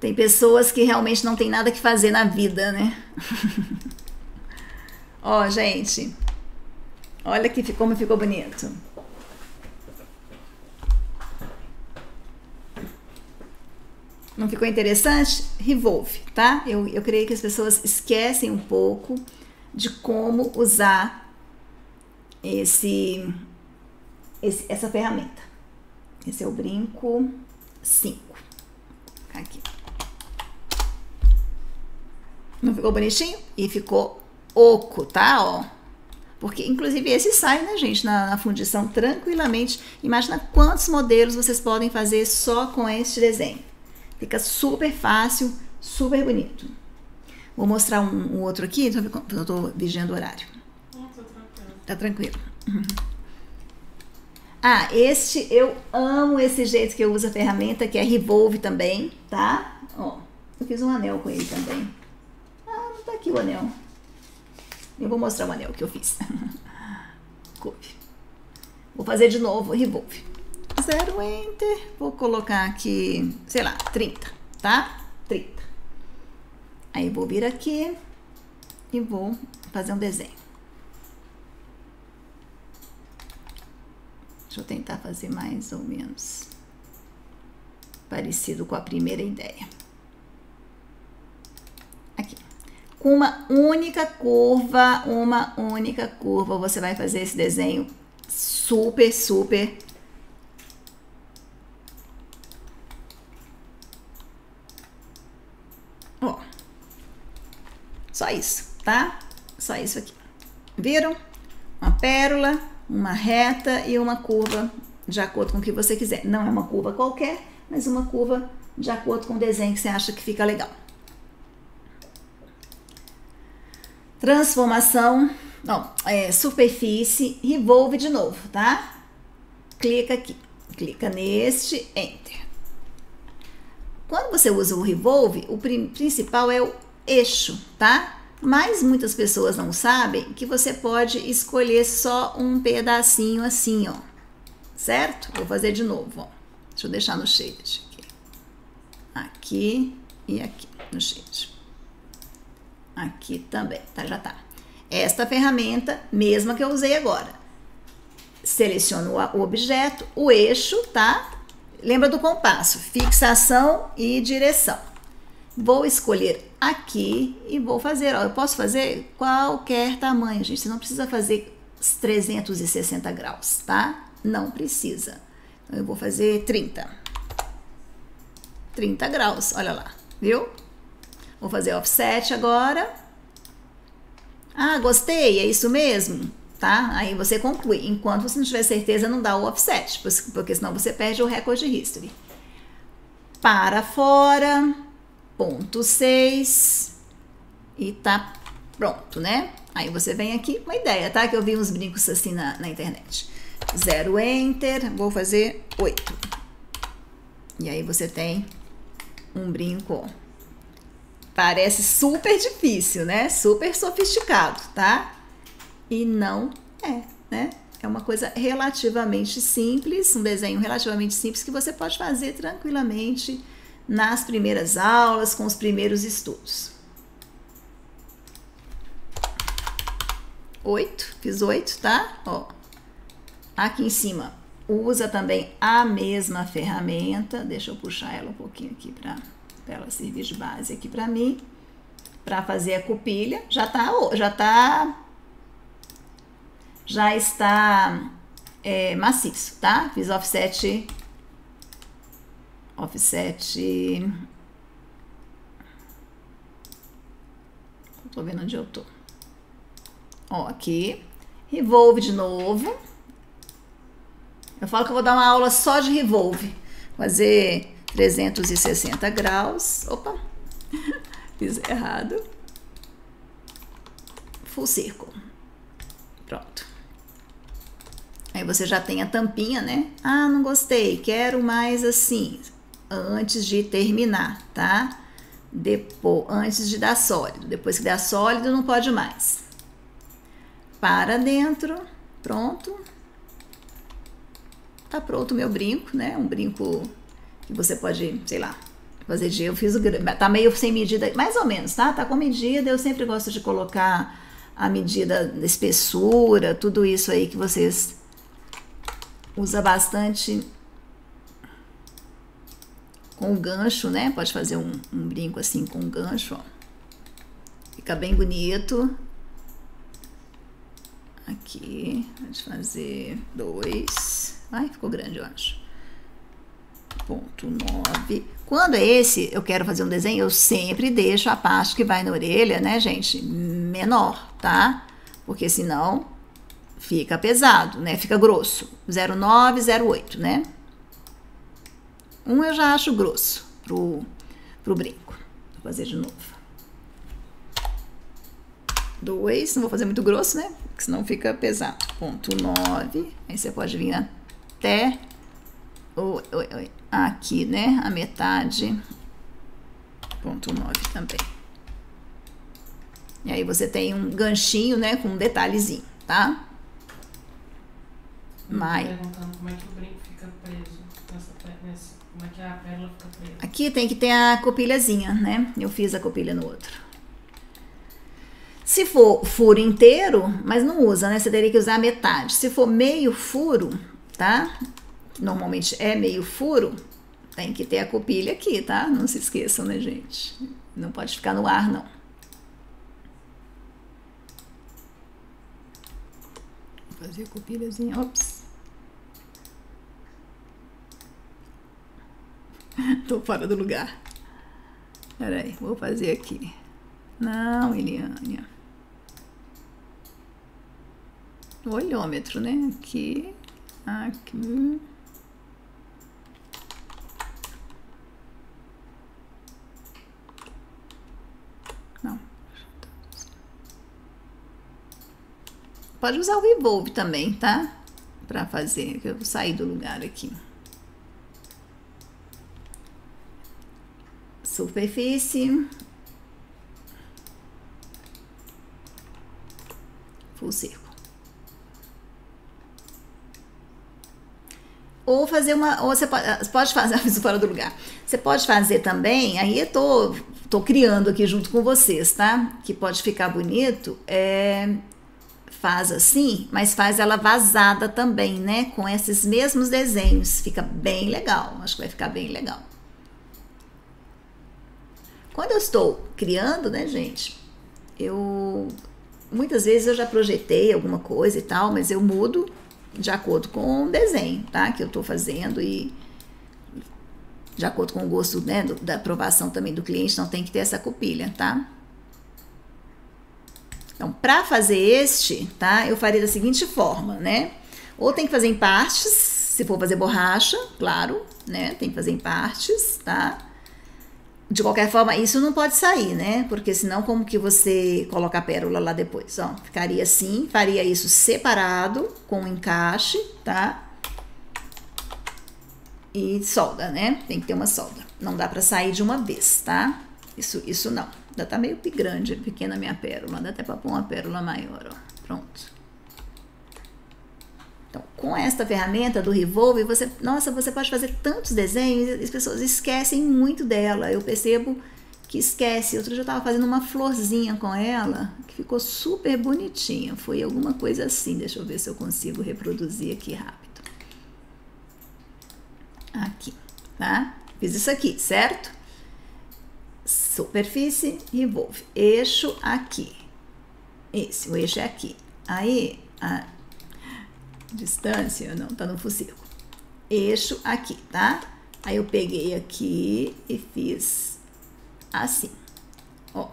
[SPEAKER 1] Tem pessoas que realmente não tem nada que fazer na vida, né? Ó, gente. Olha que, como ficou bonito. Não ficou interessante? Revolve, tá? Eu, eu creio que as pessoas esquecem um pouco de como usar esse, esse essa ferramenta. Esse é o brinco 5. Aqui. Não ficou bonitinho? E ficou oco, tá? Ó. Porque, inclusive, esse sai, né, gente, na, na, fundição tranquilamente. Imagina quantos modelos vocês podem fazer só com este desenho. Fica super fácil, super bonito. Vou mostrar um, um outro aqui, eu estou vigiando o horário. Tá tranquilo. Uhum. Ah, este eu amo esse jeito que eu uso a ferramenta, que é Revolve também, tá? Ó, eu fiz um anel com ele também. Ah, não tá aqui o anel. Eu vou mostrar o anel que eu fiz. Vou fazer de novo, revolve. Zero enter. Vou colocar aqui, sei lá, 30, tá? 30. Aí vou vir aqui e vou fazer um desenho. Deixa eu tentar fazer mais ou menos parecido com a primeira ideia. Aqui. Com uma única curva, uma única curva, você vai fazer esse desenho super, super Ó, só isso, tá? Só isso aqui. Viram? Uma pérola, uma reta e uma curva de acordo com o que você quiser. Não é uma curva qualquer, mas uma curva de acordo com o desenho que você acha que fica legal. Transformação, não, é, superfície, revolve de novo, tá? Clica aqui, clica neste, enter. Quando você usa o revolve, o principal é o eixo, tá? Mas muitas pessoas não sabem que você pode escolher só um pedacinho assim, ó. Certo? Vou fazer de novo, ó. Deixa eu deixar no shade aqui. Aqui e aqui no shade. Aqui também, tá? Já tá. Esta ferramenta, mesma que eu usei agora. Seleciono o objeto, o eixo, tá? Lembra do compasso, fixação e direção. Vou escolher aqui e vou fazer, ó, eu posso fazer qualquer tamanho, gente, você não precisa fazer 360 graus, tá? Não precisa. Então, eu vou fazer 30. 30 graus, olha lá, viu? Vou fazer offset agora. Ah, gostei, é isso mesmo? Tá? Aí você conclui. Enquanto você não tiver certeza, não dá o offset, porque senão você perde o recorde history. Para fora ponto 6 e tá pronto, né? Aí você vem aqui com a ideia, tá? Que eu vi uns brincos assim na, na internet. Zero enter, vou fazer 8. E aí você tem um brinco. Parece super difícil, né? Super sofisticado, tá? E não é, né? É uma coisa relativamente simples, um desenho relativamente simples que você pode fazer tranquilamente nas primeiras aulas, com os primeiros estudos. Oito, fiz oito, tá? Ó, aqui em cima usa também a mesma ferramenta. Deixa eu puxar ela um pouquinho aqui para ela servir de base aqui para mim, para fazer a cupilha. Já tá, já tá, já está é, maciço, tá? Fiz offset offset. Não tô vendo onde eu tô. Ó, aqui. Revolve de novo. Eu falo que eu vou dar uma aula só de revolve. Fazer 360 graus. Opa! Fiz errado. Full círculo. Pronto. Aí você já tem a tampinha, né? Ah, não gostei, quero mais assim antes de terminar, tá? Depois, antes de dar sólido. Depois que der sólido, não pode mais. Para dentro, pronto. Tá pronto o meu brinco, né? Um brinco que você pode, sei lá, fazer de. Eu fiz o. Tá meio sem medida, mais ou menos, tá? Tá com medida. Eu sempre gosto de colocar a medida da espessura, tudo isso aí que vocês usa bastante com gancho, né? Pode fazer um, um brinco assim com gancho, ó. Fica bem bonito. Aqui, pode fazer dois. Ai, ficou grande, eu acho. Ponto nove. Quando é esse, eu quero fazer um desenho, eu sempre deixo a parte que vai na orelha, né, gente, menor, tá? Porque senão fica pesado, né? Fica grosso. 09, 08, né? Um eu já acho grosso pro, pro brinco. Vou fazer de novo. Dois, não vou fazer muito grosso, né? Porque senão fica pesado. Ponto nove. Aí você pode vir até o, aqui, né? A metade. Ponto nove também. E aí você tem um ganchinho, né? Com um detalhezinho, tá? Maio.
[SPEAKER 2] perguntando como é que o brinco fica preso a pérola fica presa.
[SPEAKER 1] Aqui tem que ter a copilhazinha, né? Eu fiz a copilha no outro. Se for furo inteiro, mas não usa, né? Você teria que usar metade. Se for meio furo, tá? Normalmente é meio furo, tem que ter a copilha aqui, tá? Não se esqueçam, né, gente? Não pode ficar no ar, não. Vou fazer a copilhazinha. Ops. Tô fora do lugar. Peraí, vou fazer aqui. Não, Eliane. O olhômetro, né? Aqui, aqui. Não. Pode usar o Revolve também, tá? Pra fazer, que eu sair do lugar aqui. Superfície. Full circo. Ou fazer uma. Ou você pode, pode fazer isso fora do lugar. Você pode fazer também, aí eu tô, tô criando aqui junto com vocês, tá? Que pode ficar bonito. É, faz assim, mas faz ela vazada também, né? Com esses mesmos desenhos. Fica bem legal. Acho que vai ficar bem legal. Quando eu estou criando, né, gente? Eu muitas vezes eu já projetei alguma coisa e tal, mas eu mudo de acordo com o desenho, tá? Que eu estou fazendo e de acordo com o gosto, né, do, da aprovação também do cliente, então tem que ter essa copilha, tá? Então, para fazer este, tá? Eu faria da seguinte forma, né? Ou tem que fazer em partes, se for fazer borracha, claro, né? Tem que fazer em partes, tá? De qualquer forma, isso não pode sair, né? Porque senão como que você coloca a pérola lá depois? Ó, ficaria assim, faria isso separado com encaixe, tá? E solda, né? Tem que ter uma solda. Não dá pra sair de uma vez, tá? Isso, isso não. Ainda tá meio grande, pequena a minha pérola. Dá até pra pôr uma pérola maior, ó. Pronto. Então, com esta ferramenta do Revolve, você, nossa, você pode fazer tantos desenhos as pessoas esquecem muito dela. Eu percebo que esquece. Outro dia eu estava fazendo uma florzinha com ela, que ficou super bonitinha. Foi alguma coisa assim. Deixa eu ver se eu consigo reproduzir aqui rápido. Aqui, tá? Fiz isso aqui, certo? Superfície, revolve. Eixo aqui. Esse, o eixo é aqui. Aí, a distância, não, tá no fusil. Eixo aqui, tá? Aí eu peguei aqui e fiz assim, ó.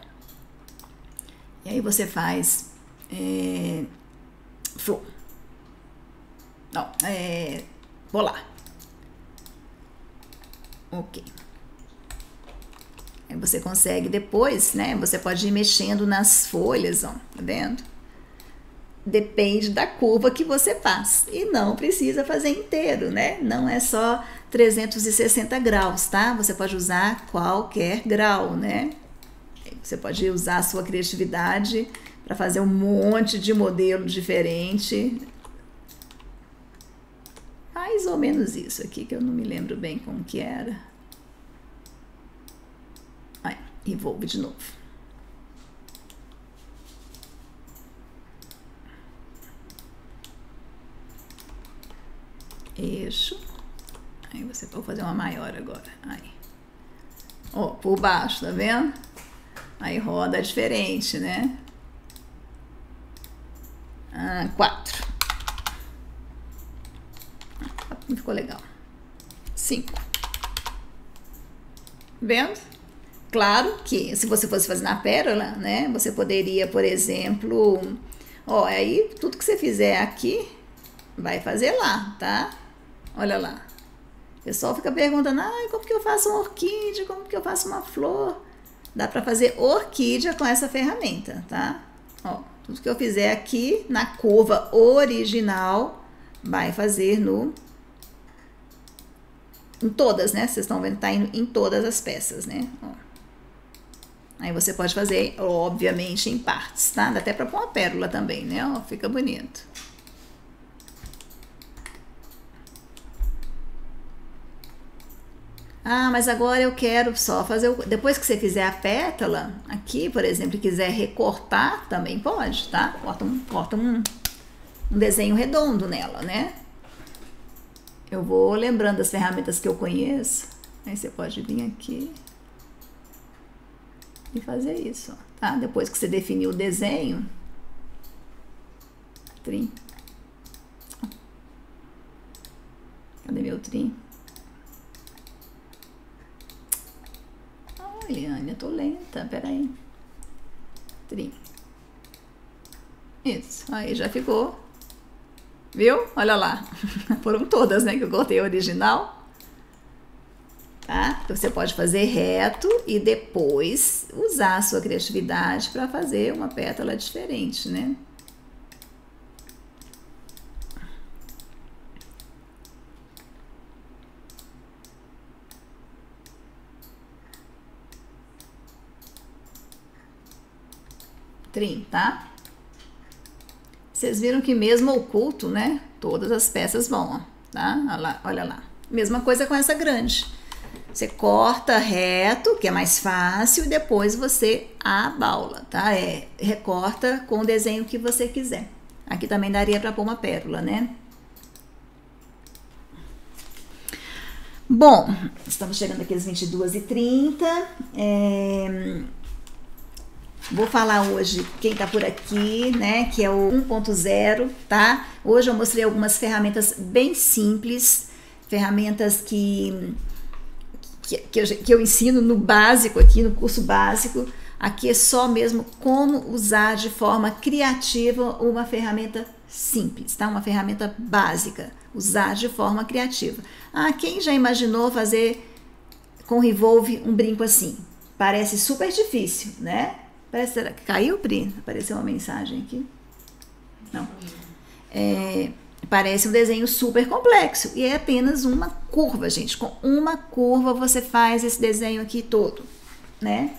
[SPEAKER 1] E aí você faz é. Não, é, bolar. Ok. Aí você consegue depois, né? Você pode ir mexendo nas folhas, ó, tá vendo? Depende da curva que você faz. E não precisa fazer inteiro, né? Não é só 360 graus, tá? Você pode usar qualquer grau, né? Você pode usar a sua criatividade para fazer um monte de modelo diferente. Mais ou menos isso aqui, que eu não me lembro bem como que era. Aí, envolve de novo. Eixo. Aí você pode fazer uma maior agora. Aí. Ó, por baixo, tá vendo? Aí roda diferente, né? Ah, quatro. Não ficou legal. Cinco. Vendo? Claro que se você fosse fazer na pérola, né? Você poderia, por exemplo, ó, aí tudo que você fizer aqui vai fazer lá, tá? Olha lá. O pessoal fica perguntando, ah, como que eu faço uma orquídea? Como que eu faço uma flor? Dá para fazer orquídea com essa ferramenta, tá? Ó, tudo que eu fizer aqui na curva original vai fazer no em todas, né? Vocês estão vendo, tá indo em todas as peças, né? Ó. Aí você pode fazer, obviamente, em partes, tá? Dá até para pôr uma pérola também, né? Ó, fica bonito. Ah, mas agora eu quero só fazer. O... Depois que você fizer a pétala, aqui, por exemplo, e quiser recortar, também pode, tá? Corta um, corta um, um desenho redondo nela, né? Eu vou lembrando das ferramentas que eu conheço. Aí você pode vir aqui e fazer isso, tá? Depois que você definiu o desenho, trim. Cadê meu trim? Oh, Eliane, eu tô lenta, peraí. Trim. Isso, aí já ficou. Viu? Olha lá. Foram todas, né, que eu cortei original. Tá? Então, você pode fazer reto e depois usar a sua criatividade para fazer uma pétala diferente, né? Trim, tá? Vocês viram que mesmo oculto, né? Todas as peças vão, ó, tá? Olha lá, olha lá. Mesma coisa com essa grande. Você corta reto, que é mais fácil, e depois você abaula, tá? É, recorta com o desenho que você quiser. Aqui também daria para pôr uma pérola, né? Bom, estamos chegando aqui às 22h30. É, vou falar hoje quem está por aqui, né? Que é o 1.0, tá? Hoje eu mostrei algumas ferramentas bem simples, ferramentas que que, que, eu, que eu ensino no básico aqui, no curso básico. Aqui é só mesmo como usar de forma criativa uma ferramenta simples, tá? Uma ferramenta básica, usar de forma criativa. Ah, quem já imaginou fazer com Revolve um brinco assim? Parece super difícil, né? Parece que caiu, Pri? Apareceu uma mensagem aqui. Não. É, Parece um desenho super complexo e é apenas uma curva, gente. Com uma curva você faz esse desenho aqui todo, né?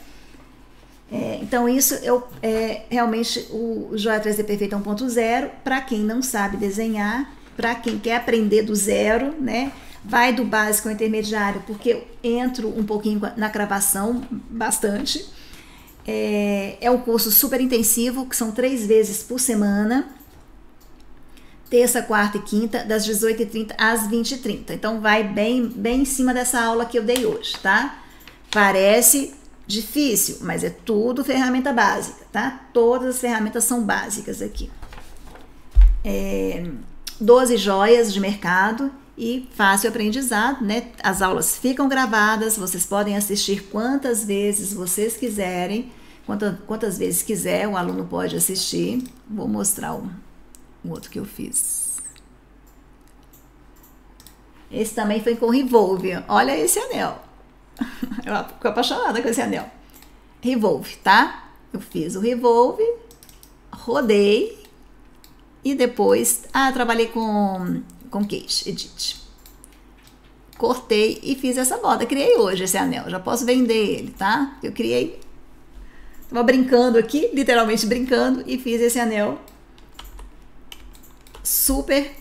[SPEAKER 1] É, então, isso eu, é realmente o Joia 3D Perfeito 1.0 para quem não sabe desenhar, para quem quer aprender do zero, né? Vai do básico ao intermediário, porque eu entro um pouquinho na cravação, bastante. É, é um curso super intensivo, que são três vezes por semana terça, quarta e quinta, das 18h30 às 20h30. Então vai bem, bem em cima dessa aula que eu dei hoje, tá? Parece difícil, mas é tudo ferramenta básica, tá? Todas as ferramentas são básicas aqui. É, 12 joias de mercado e fácil aprendizado, né? As aulas ficam gravadas, vocês podem assistir quantas vezes vocês quiserem, quantas, quantas vezes quiser, o aluno pode assistir. Vou mostrar o, o outro que eu fiz. Esse também foi com Revolve. Olha esse anel. Eu fico apaixonada com esse anel. Revolve, tá? Eu fiz o Revolve, rodei e depois, ah, trabalhei com com Cage Edit. Cortei e fiz essa moda. Criei hoje esse anel. Já posso vender ele, tá? Eu criei. Tava brincando aqui, literalmente brincando, e fiz esse anel super.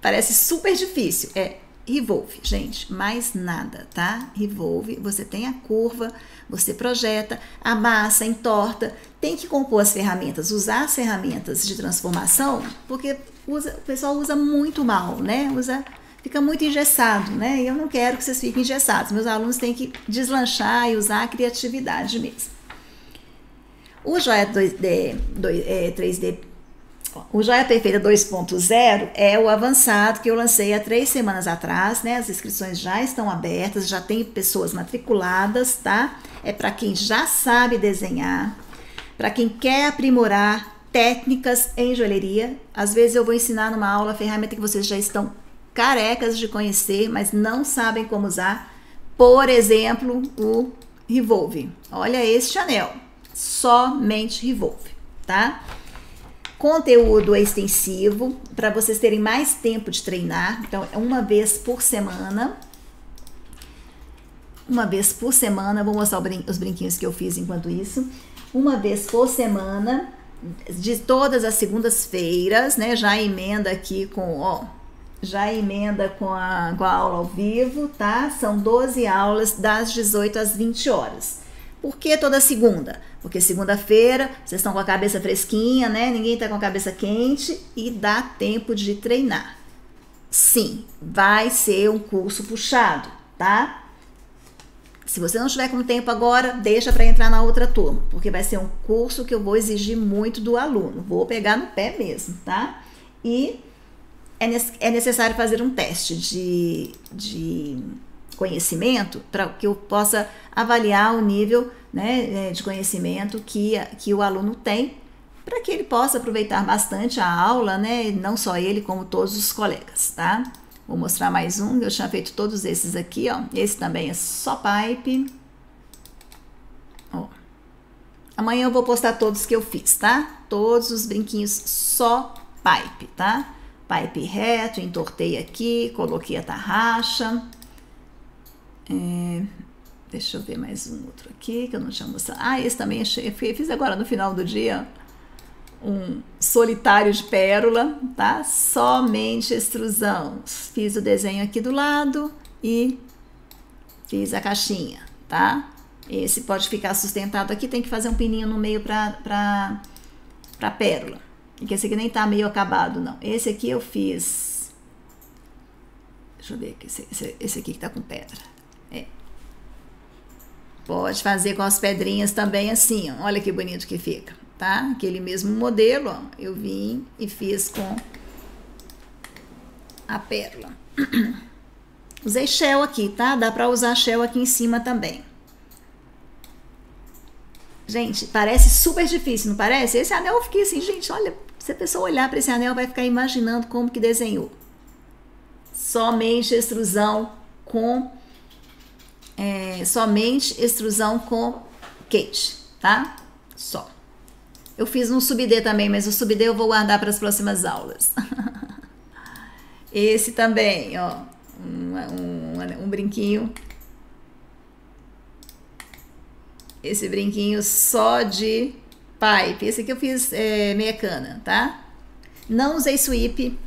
[SPEAKER 1] Parece super difícil. É Revolve, gente, mais nada, tá? Revolve, você tem a curva, você projeta, amassa, entorta, tem que compor as ferramentas, usar as ferramentas de transformação, porque usa, o pessoal usa muito mal, né? Usa, fica muito engessado, né? E eu não quero que vocês fiquem engessados. Meus alunos têm que deslanchar e usar a criatividade mesmo. O Joia 2D, 2, é, 3D o Joia Perfeita 2.0 é o avançado que eu lancei há três semanas atrás, né? As inscrições já estão abertas, já tem pessoas matriculadas, tá? É para quem já sabe desenhar, para quem quer aprimorar técnicas em joalheria. Às vezes eu vou ensinar numa aula ferramenta que vocês já estão carecas de conhecer, mas não sabem como usar. Por exemplo, o Revolve. Olha este anel, somente Revolve, tá? Conteúdo extensivo para vocês terem mais tempo de treinar. Então, é uma vez por semana. Uma vez por semana, vou mostrar os brinquinhos que eu fiz enquanto isso. Uma vez por semana, de todas as segundas-feiras, né? Já emenda aqui com, ó, já emenda com a, com a aula ao vivo, tá? São 12 aulas das 18 às 20 horas. Por que toda segunda? Porque segunda-feira vocês estão com a cabeça fresquinha, né? Ninguém está com a cabeça quente e dá tempo de treinar. Sim, vai ser um curso puxado, tá? Se você não estiver com tempo agora, deixa para entrar na outra turma, porque vai ser um curso que eu vou exigir muito do aluno. Vou pegar no pé mesmo, tá? E é, é necessário fazer um teste de, de conhecimento para que eu possa avaliar o nível né, é, de conhecimento que, que o aluno tem, para que ele possa aproveitar bastante a aula, né, não só ele, como todos os colegas, tá? Vou mostrar mais um, eu tinha feito todos esses aqui, ó. Esse também é só pipe. Ó. Amanhã eu vou postar todos que eu fiz, tá? Todos os brinquinhos só pipe, tá? Pipe reto, entortei aqui, coloquei a tarraxa. É, deixa eu ver mais um outro aqui que eu não tinha mostrado. Ah, esse também achei, fiz agora no final do dia um solitário de pérola, tá? Somente extrusão. Fiz o desenho aqui do lado e fiz a caixinha, tá? Esse pode ficar sustentado aqui, tem que fazer um pininho no meio pra, pra, pra pérola. Porque esse aqui nem tá meio acabado, não. Esse aqui eu fiz... Deixa eu ver aqui, esse, esse, aqui que tá com pedra. Pode fazer com as pedrinhas também assim, ó. Olha que bonito que fica, tá? Aquele mesmo modelo, ó. Eu vim e fiz com a pérola. Usei shell aqui, tá? Dá pra usar shell aqui em cima também. Gente, parece super difícil, não parece? Esse anel eu fiquei assim, gente, olha, se a pessoa olhar para esse anel, vai ficar imaginando como que desenhou. Somente extrusão com é, somente extrusão com queijo, tá? Só. Eu fiz um sub-D também, mas o sub-D eu vou guardar para as próximas aulas. Esse também, ó, um, um, um brinquinho. Esse brinquinho só de pipe. Esse aqui eu fiz é, meia cana, tá? Não usei sweep,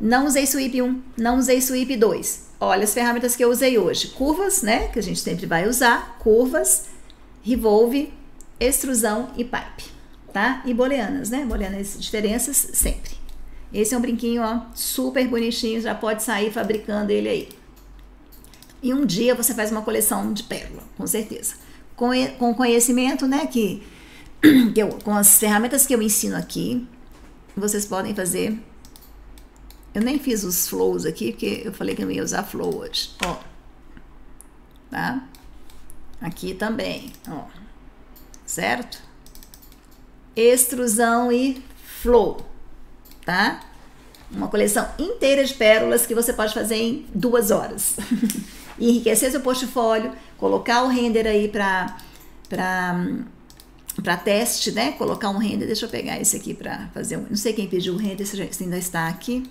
[SPEAKER 1] não usei sweep 1, não usei sweep 2. Olha as ferramentas que eu usei hoje. Curvas, né? Que a gente sempre vai usar. Curvas, revolve, extrusão e pipe, tá? E booleanas, né? Booleanas diferenças sempre. Esse é um brinquinho, ó, super bonitinho, já pode sair fabricando ele aí. E um dia você faz uma coleção de pérola, com certeza. Com, com conhecimento, né, que, que eu, com as ferramentas que eu ensino aqui, vocês podem fazer eu nem fiz os flows aqui, porque eu falei que não ia usar flow hoje. Ó. Tá? Aqui também, ó. Certo? Extrusão e flow, tá? Uma coleção inteira de pérolas que você pode fazer em duas horas. enriquecer seu portfólio, colocar o render aí para para teste, né? Colocar um render. Deixa eu pegar esse aqui para fazer um. Não sei quem pediu o render, se ainda está aqui.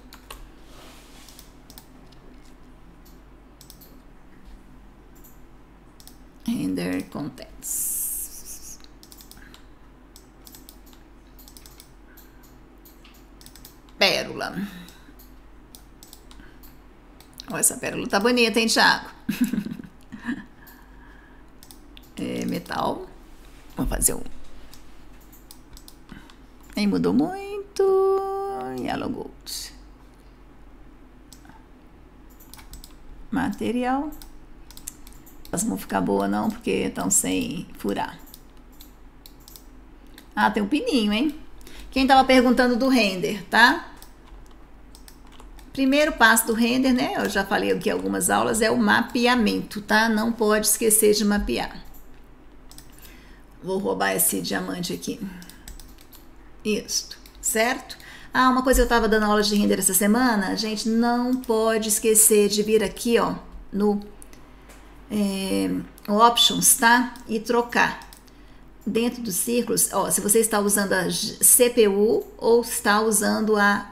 [SPEAKER 1] Render contents. Pérola. Olha, essa pérola tá bonita, hein, Thiago? é, metal. Vamos fazer um. Nem mudou muito. Yellow Gold. Material. Elas não vão ficar boas não, porque estão sem furar. Ah, tem um pininho, hein? Quem estava perguntando do render, tá? Primeiro passo do render, né? Eu já falei aqui algumas aulas, é o mapeamento, tá? Não pode esquecer de mapear. Vou roubar esse diamante aqui. Isso, certo? Ah, uma coisa eu estava dando aula de render essa semana, gente, não pode esquecer de vir aqui, ó, no é, options, tá? E trocar. Dentro dos círculos, ó, se você está usando a CPU ou está usando a,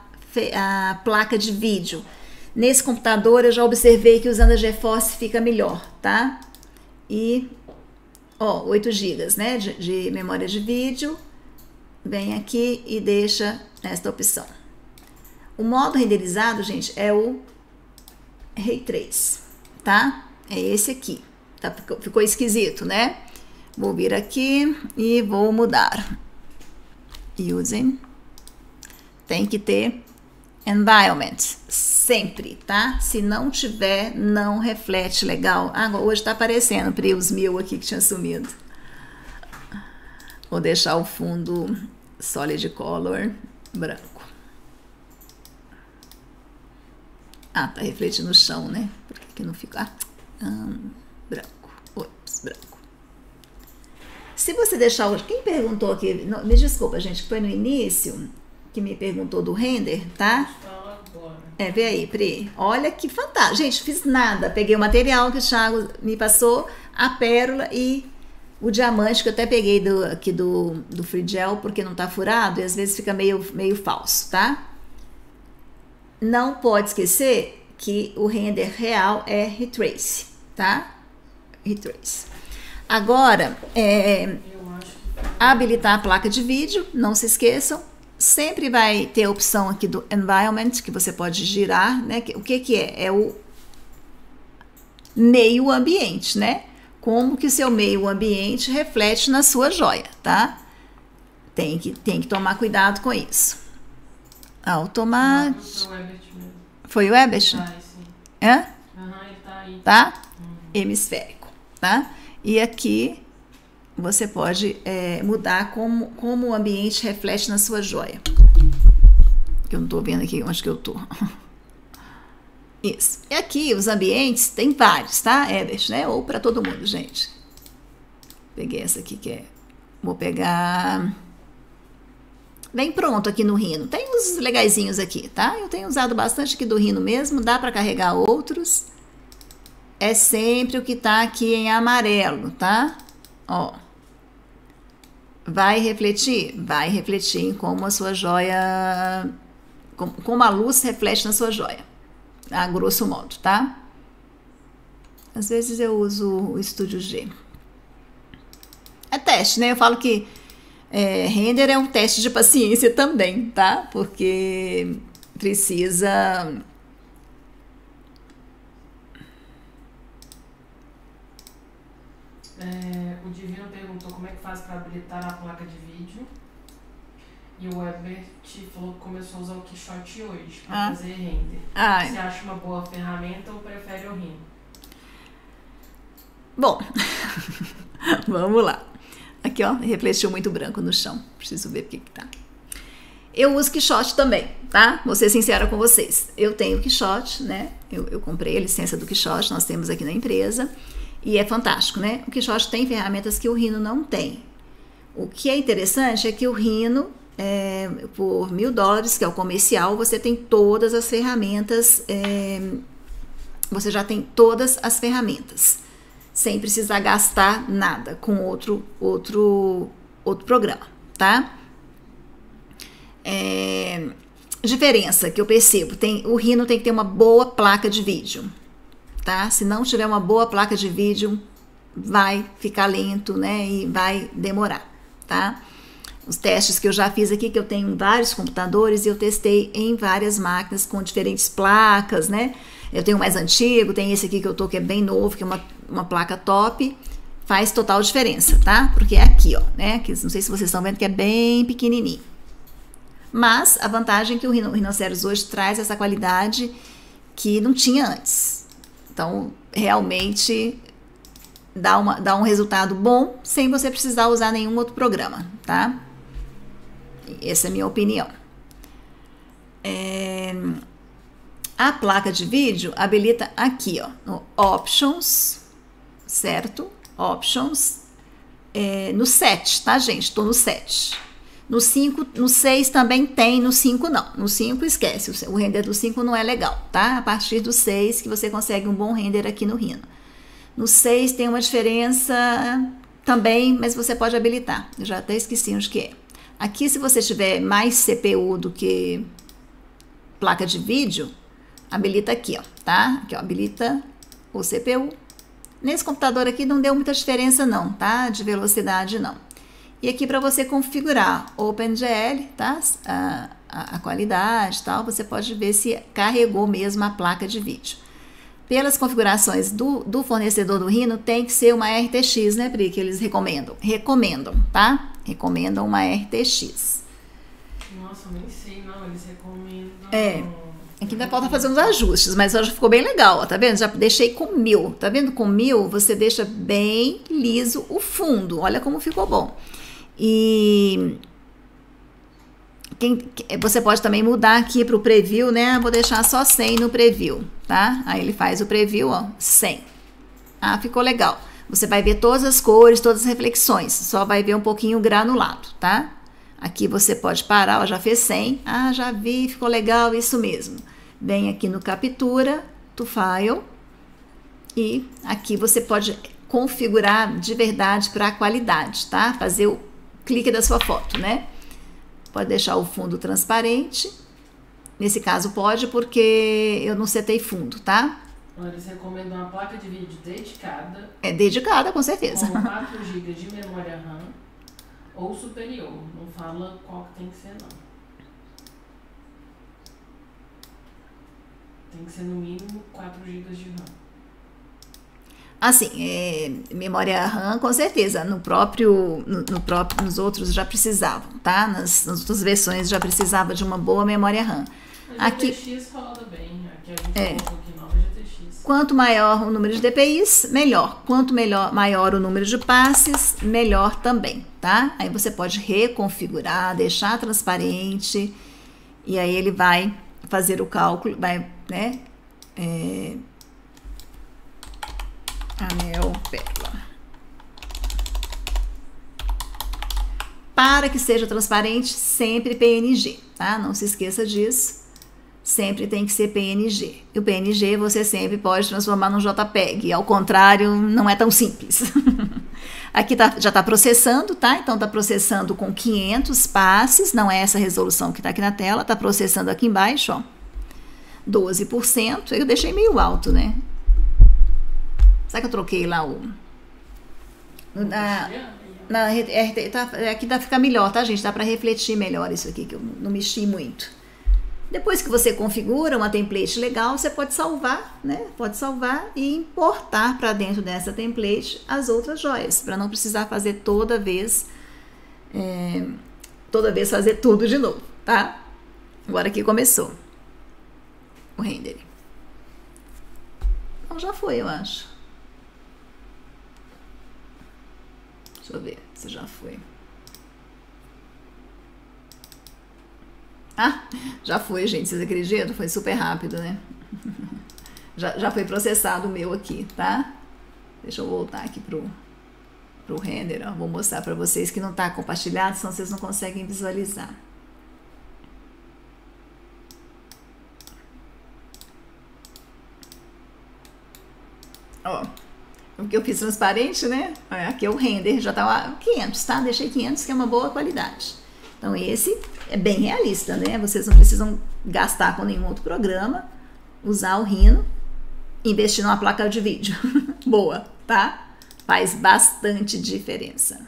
[SPEAKER 1] a placa de vídeo. Nesse computador eu já observei que usando a GeForce fica melhor, tá? E, ó, 8 GB, né, de, de memória de vídeo. Vem aqui e deixa esta opção. O modo renderizado, gente, é o Ray Trace, tá? É esse aqui. Tá, ficou, ficou esquisito, né? Vou vir aqui e vou mudar. Using. Tem que ter environment, sempre, tá? Se não tiver, não reflete legal. Ah, hoje tá aparecendo para os mil aqui que tinha sumido. Vou deixar o fundo solid color branco. Ah, tá refletindo no chão, né? Por que, que não fica? Ah, hum, branco. Ops, branco. Se você deixar o. Quem perguntou aqui? Não, me desculpa, gente, que foi no início que me perguntou do render, tá? É, vê aí, Pri. Olha que fantástico. Gente, fiz nada. Peguei o material que o Thiago me passou, a pérola e o diamante que eu até peguei do, aqui do, do Free Gel, porque não tá furado e às vezes fica meio, meio falso, tá? Não pode esquecer que o render real é retrace, tá? Retrace. Agora, é, habilitar a placa de vídeo, não se esqueçam. Sempre vai ter a opção aqui do environment, que você pode girar, né? O que que é? É o meio ambiente, né? Como que o seu meio ambiente reflete na sua joia, tá? Tem que, tem que tomar cuidado com isso. Automático. Foi o Ebert?
[SPEAKER 2] Ah.
[SPEAKER 1] Hã?
[SPEAKER 2] Ele tá aí.
[SPEAKER 1] Tá?
[SPEAKER 2] Uhum.
[SPEAKER 1] Hemisférico, tá? E aqui você pode é, mudar como, como o ambiente reflete na sua joia. Eu não tô vendo aqui onde que eu tô. Isso. E aqui os ambientes tem vários, tá, Ebert, né? Ou para todo mundo, gente. Peguei essa aqui que é. Vou pegar. Vem pronto aqui no Rino. Tem uns legaisinhos aqui, tá? Eu tenho usado bastante aqui do Rino mesmo. Dá para carregar outros. É sempre o que tá aqui em amarelo, tá? Ó. Vai refletir? Vai refletir em como a sua joia. Como a luz reflete na sua joia. A grosso modo, tá? Às vezes eu uso o Estúdio G. É teste, né? Eu falo que é, render é um teste de paciência também, tá? Porque precisa.
[SPEAKER 2] É, o Divino perguntou como é que faz para habilitar a placa de vídeo. E o Ebert falou que começou a usar o Quixote hoje para
[SPEAKER 1] Ah.
[SPEAKER 2] fazer render.
[SPEAKER 1] Ah,
[SPEAKER 2] Você acha uma boa ferramenta ou prefere o Rhino?
[SPEAKER 1] Bom, vamos lá. Aqui, ó, refletiu muito branco no chão. Preciso ver o que que tá. Eu uso Quixote também, tá? Vou ser sincera com vocês. Eu tenho Quixote, né? Eu, eu comprei a licença do Quixote, nós temos aqui na empresa. E é fantástico, né? O Quixote tem ferramentas que o Rhino não tem. O que é interessante é que o Rhino, é, por mil dólares, que é o comercial, você tem todas as ferramentas. é, você já tem todas as ferramentas sem precisar gastar nada com outro outro outro programa, tá? É, diferença que eu percebo, tem o Rhino tem que ter uma boa placa de vídeo, tá? Se não tiver uma boa placa de vídeo, vai ficar lento, né? E vai demorar, tá? Os testes que eu já fiz aqui, que eu tenho vários computadores e eu testei em várias máquinas com diferentes placas, né? Eu tenho mais antigo, tem esse aqui que eu tô que é bem novo, que é uma, uma placa top. Faz total diferença, tá? Porque é aqui, ó, né? Que não sei se vocês estão vendo que é bem pequenininho. Mas a vantagem é que o Rhino- Rhinoceros hoje traz essa qualidade que não tinha antes. Então, realmente dá, uma, dá um resultado bom sem você precisar usar nenhum outro programa, tá? Essa é a minha opinião. É, A placa de vídeo habilita aqui, ó, no Options, certo? Options, é, no 7, tá, gente? Estou no 7. No 5, no 6 também tem, no 5 não. No 5 esquece, o render do 5 não é legal, tá? A partir do 6 que você consegue um bom render aqui no Rhino. No 6 tem uma diferença também, mas você pode habilitar. Eu já até esqueci onde que é. Aqui, se você tiver mais CPU do que placa de vídeo, habilita aqui, ó, tá? Aqui, ó, habilita o CPU. Nesse computador aqui não deu muita diferença não, tá? De velocidade não. E aqui para você configurar OpenGL, tá? A, a, a qualidade e tal, você pode ver se carregou mesmo a placa de vídeo. pelas configurações do, do fornecedor do Rhino, tem que ser uma RTX, né, Pri? Que eles recomendam. Recomendam, tá? Recomendam uma RTX.
[SPEAKER 2] Nossa, nem sei, não. Eles recomendam.
[SPEAKER 1] É. Aqui ainda falta fazer uns ajustes, mas hoje ficou bem legal, ó, tá vendo? Já deixei com mil, tá vendo? Com mil você deixa bem liso o fundo, olha como ficou bom. E quem, você pode também mudar aqui para o preview, né? Vou deixar só 100 no preview, tá? Aí ele faz o preview, ó, 100. Ah, ficou legal. Você vai ver todas as cores, todas as reflexões, só vai ver um pouquinho granulado, tá? Aqui você pode parar, ó, já fez 100. Ah, já vi, ficou legal, isso mesmo. Vem aqui no captura, to file, e aqui você pode configurar de verdade para a qualidade, tá? Fazer o clique da sua foto, né? Pode deixar o fundo transparente. Nesse caso pode porque eu não setei fundo, tá?
[SPEAKER 2] Eles recomendam uma placa de vídeo dedicada.
[SPEAKER 1] É dedicada, com certeza.
[SPEAKER 2] Com 4 GB de memória RAM ou superior. Não fala qual que tem que ser, não. Tem que ser no mínimo 4 GB de RAM.
[SPEAKER 1] Assim, é, memória RAM, com certeza. No próprio, no, no, próprio, nos outros já precisavam, tá? Nas, nas outras versões já precisava de uma boa memória RAM.
[SPEAKER 2] A Aqui, GTX roda bem. Aqui a gente é. GTX.
[SPEAKER 1] Quanto maior o número de DPIs, melhor. Quanto melhor, maior o número de passes, melhor também, tá? Aí você pode reconfigurar, deixar transparente e aí ele vai fazer o cálculo, vai, né? É, Anel pérola. Para que seja transparente, sempre PNG, tá? Não se esqueça disso. Sempre tem que ser PNG. E o PNG você sempre pode transformar num JPEG. Ao contrário, não é tão simples. Aqui tá, já está processando, tá? Então está processando com 500 passes, não é essa resolução que está aqui na tela, está processando aqui embaixo, ó. 12%. Eu deixei meio alto, né? Sabe que eu troquei lá o. Na, na, RT, tá, aqui dá ficar melhor, tá, gente? Dá para refletir melhor isso aqui, que eu não mexi muito. Depois que você configura uma template legal, você pode salvar, né? Pode salvar e importar para dentro dessa template as outras joias, para não precisar fazer toda vez, é, toda vez fazer tudo de novo, tá? Agora que começou o render. Então já foi, eu acho. Deixa eu ver se já foi. Ah, já foi, gente. Vocês acreditam? Foi super rápido, né? Já, já foi processado o meu aqui, tá? Deixa eu voltar aqui pro, pro render. Ó. Vou mostrar para vocês que não está compartilhado, senão vocês não conseguem visualizar. Ó, o que eu fiz transparente, né? Aqui é o render, já tá 500, tá? Deixei 500, que é uma boa qualidade. Então, esse é bem realista, né? Vocês não precisam gastar com nenhum outro programa, usar o Rhino, investir numa placa de vídeo boa, tá? Faz bastante diferença.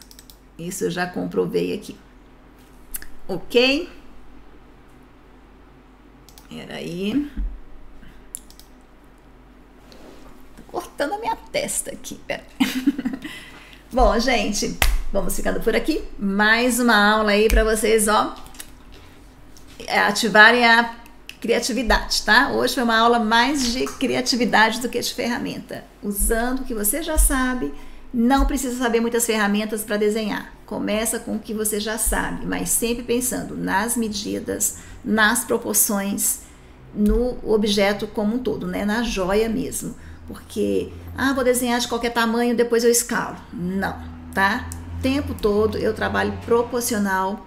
[SPEAKER 1] Isso eu já comprovei aqui. Ok? Peraí. cortando a minha testa aqui. Pera. Bom, gente, vamos ficando por aqui. Mais uma aula aí para vocês, ó, ativarem a criatividade, tá? Hoje foi uma aula mais de criatividade do que de ferramenta. Usando o que você já sabe, não precisa saber muitas ferramentas para desenhar. Começa com o que você já sabe, mas sempre pensando nas medidas, nas proporções, no objeto como um todo, né? Na joia mesmo porque, ah, vou desenhar de qualquer tamanho, depois eu escalo. Não, tá? O tempo todo eu trabalho proporcional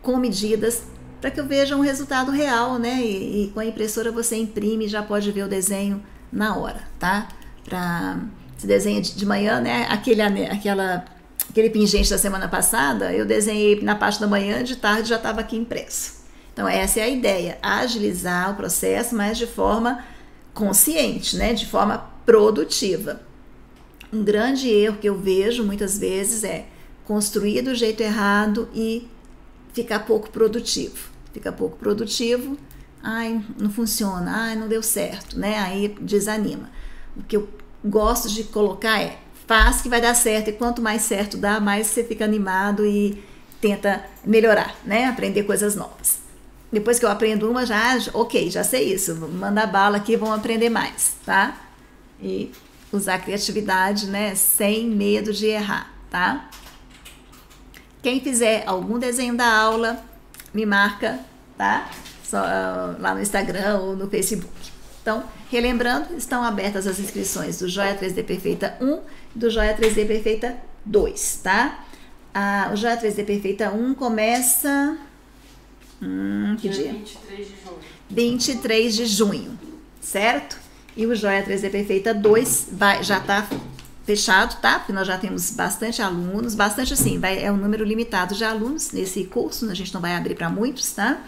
[SPEAKER 1] com medidas para que eu veja um resultado real, né? E, e, com a impressora você imprime e já pode ver o desenho na hora, tá? Para se desenha de, de manhã, né? Aquele, aquela, aquele pingente da semana passada, eu desenhei na parte da manhã, de tarde já estava aqui impresso. Então essa é a ideia, agilizar o processo, mas de forma consciente, né, de forma produtiva. Um grande erro que eu vejo muitas vezes é construir do jeito errado e ficar pouco produtivo. Fica pouco produtivo, ai, não funciona, ai, não deu certo, né? Aí desanima. O que eu gosto de colocar é faz que vai dar certo e quanto mais certo dá, mais você fica animado e tenta melhorar, né? Aprender coisas novas. Depois que eu aprendo uma, já, ok, já sei isso, manda bala aqui, vamos aprender mais, tá? E usar a criatividade, né? Sem medo de errar, tá? Quem fizer algum desenho da aula, me marca, tá? Só, uh, lá no Instagram ou no Facebook. Então, relembrando, estão abertas as inscrições do Joia 3D Perfeita 1 e do Joia 3D Perfeita 2, tá? Ah, o Joia 3D Perfeita 1 começa. Hum, que dia?
[SPEAKER 2] 23 de junho.
[SPEAKER 1] 23 de junho, certo? E o Joia 3D Perfeita 2 vai, já está fechado, tá? Porque nós já temos bastante alunos, bastante assim, vai, é um número limitado de alunos nesse curso, a gente não vai abrir para muitos, tá?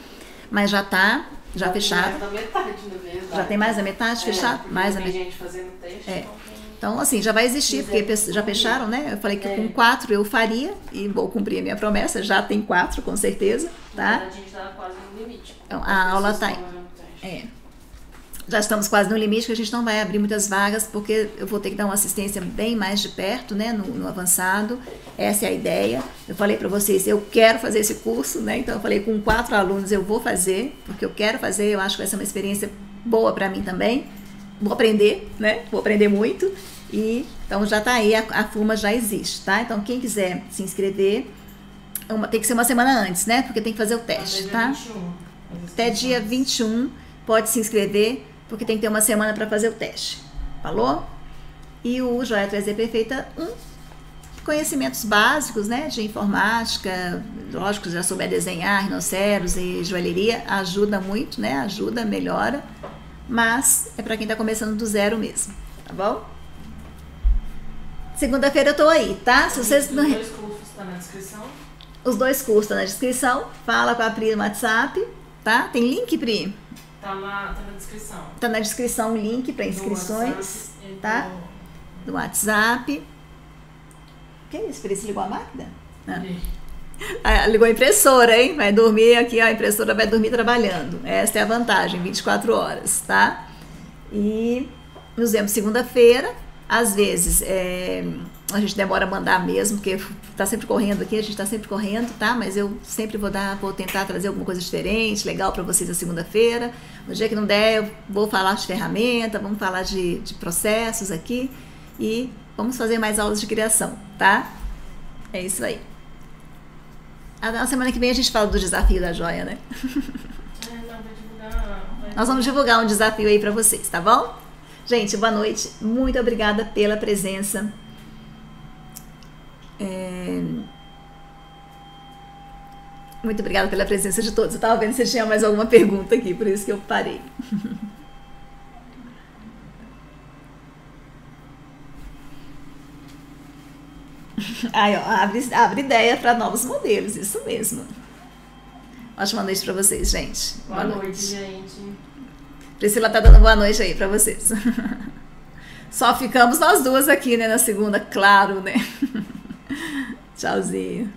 [SPEAKER 1] Mas já está já, fechado.
[SPEAKER 2] Mais da metade, na verdade.
[SPEAKER 1] Já tem mais da metade
[SPEAKER 2] É,
[SPEAKER 1] fechado? mais da
[SPEAKER 2] tem
[SPEAKER 1] metade.
[SPEAKER 2] gente fazendo teste.
[SPEAKER 1] É.
[SPEAKER 2] então tem-
[SPEAKER 1] Então, assim, já vai existir, porque
[SPEAKER 2] é
[SPEAKER 1] já fecharam, né? Eu falei que
[SPEAKER 2] É.
[SPEAKER 1] com quatro eu faria e vou cumprir a minha promessa, já tem quatro, com certeza,
[SPEAKER 2] Na
[SPEAKER 1] tá?
[SPEAKER 2] a gente tá quase no limite.
[SPEAKER 1] Então, a aula tá-. É. Já estamos quase no limite, que a gente não vai abrir muitas vagas, porque eu vou ter que dar uma assistência bem mais de perto, né, no, no avançado. Essa é a ideia. Eu falei para vocês, eu quero fazer esse curso, né? Então eu falei com quatro alunos eu vou fazer, porque eu quero fazer. Eu acho que vai ser uma experiência boa para mim também. Vou aprender, né? Vou aprender muito. E então já tá aí, a, a turma já existe, tá? Então quem quiser se inscrever, uma- tem que ser uma semana antes, né? Porque tem que fazer o
[SPEAKER 2] Até
[SPEAKER 1] teste,
[SPEAKER 2] dia
[SPEAKER 1] tá?
[SPEAKER 2] 21.
[SPEAKER 1] Até dia 21 pode se inscrever, porque tem que ter uma semana para fazer o teste. Falou? E o Joia 3D Perfeita 1, conhecimentos básicos, né, de informática, lógico, já souber desenhar rinoceros e joalheria, ajuda muito, né, ajuda, melhora, mas é para quem está começando do zero mesmo, tá bom? Segunda-feira eu tô aí, tá? Se vocês
[SPEAKER 2] Os
[SPEAKER 1] não...
[SPEAKER 2] dois cursos tá na descrição.
[SPEAKER 1] Os dois cursos estão na descrição, fala com a Pri no WhatsApp, tá? Tem link, Pri?
[SPEAKER 2] Tá, lá, tá na descrição.
[SPEAKER 1] Tá na descrição o link para inscrições
[SPEAKER 2] e
[SPEAKER 1] tá?
[SPEAKER 2] no-
[SPEAKER 1] do WhatsApp. Que isso, Pri? Você ligou a máquina? Não.
[SPEAKER 2] e-
[SPEAKER 1] Ah, ligou a impressora, hein? Vai dormir aqui, a impressora vai dormir trabalhando. Essa é a vantagem, 24 horas, tá? E nos vemos segunda-feira. Às vezes é, a gente demora a mandar mesmo, porque tá sempre correndo aqui, a gente tá sempre correndo, tá? Mas eu sempre vou dar, vou tentar trazer alguma coisa diferente, legal para vocês na segunda-feira. No dia que não der, eu vou falar de ferramenta, vamos falar de, de processos aqui e vamos fazer mais aulas de criação, tá? É isso aí. A- Na semana que vem a gente fala do desafio da joia, né?
[SPEAKER 2] É, não, divulgar.
[SPEAKER 1] Nós vamos divulgar um desafio aí para vocês, tá bom? Gente, boa noite. Muito obrigada pela presença. É, Muito obrigada pela presença de todos. Eu tava vendo se tinha mais alguma pergunta aqui, por isso que eu parei. Aí, ó, abre, abre ideia para novos modelos, isso mesmo. Ótima noite para vocês, gente.
[SPEAKER 2] Boa noite, gente.
[SPEAKER 1] Priscila tá dando boa noite aí pra vocês. Só ficamos nós duas aqui, né, na segunda, claro, né? Tchauzinho.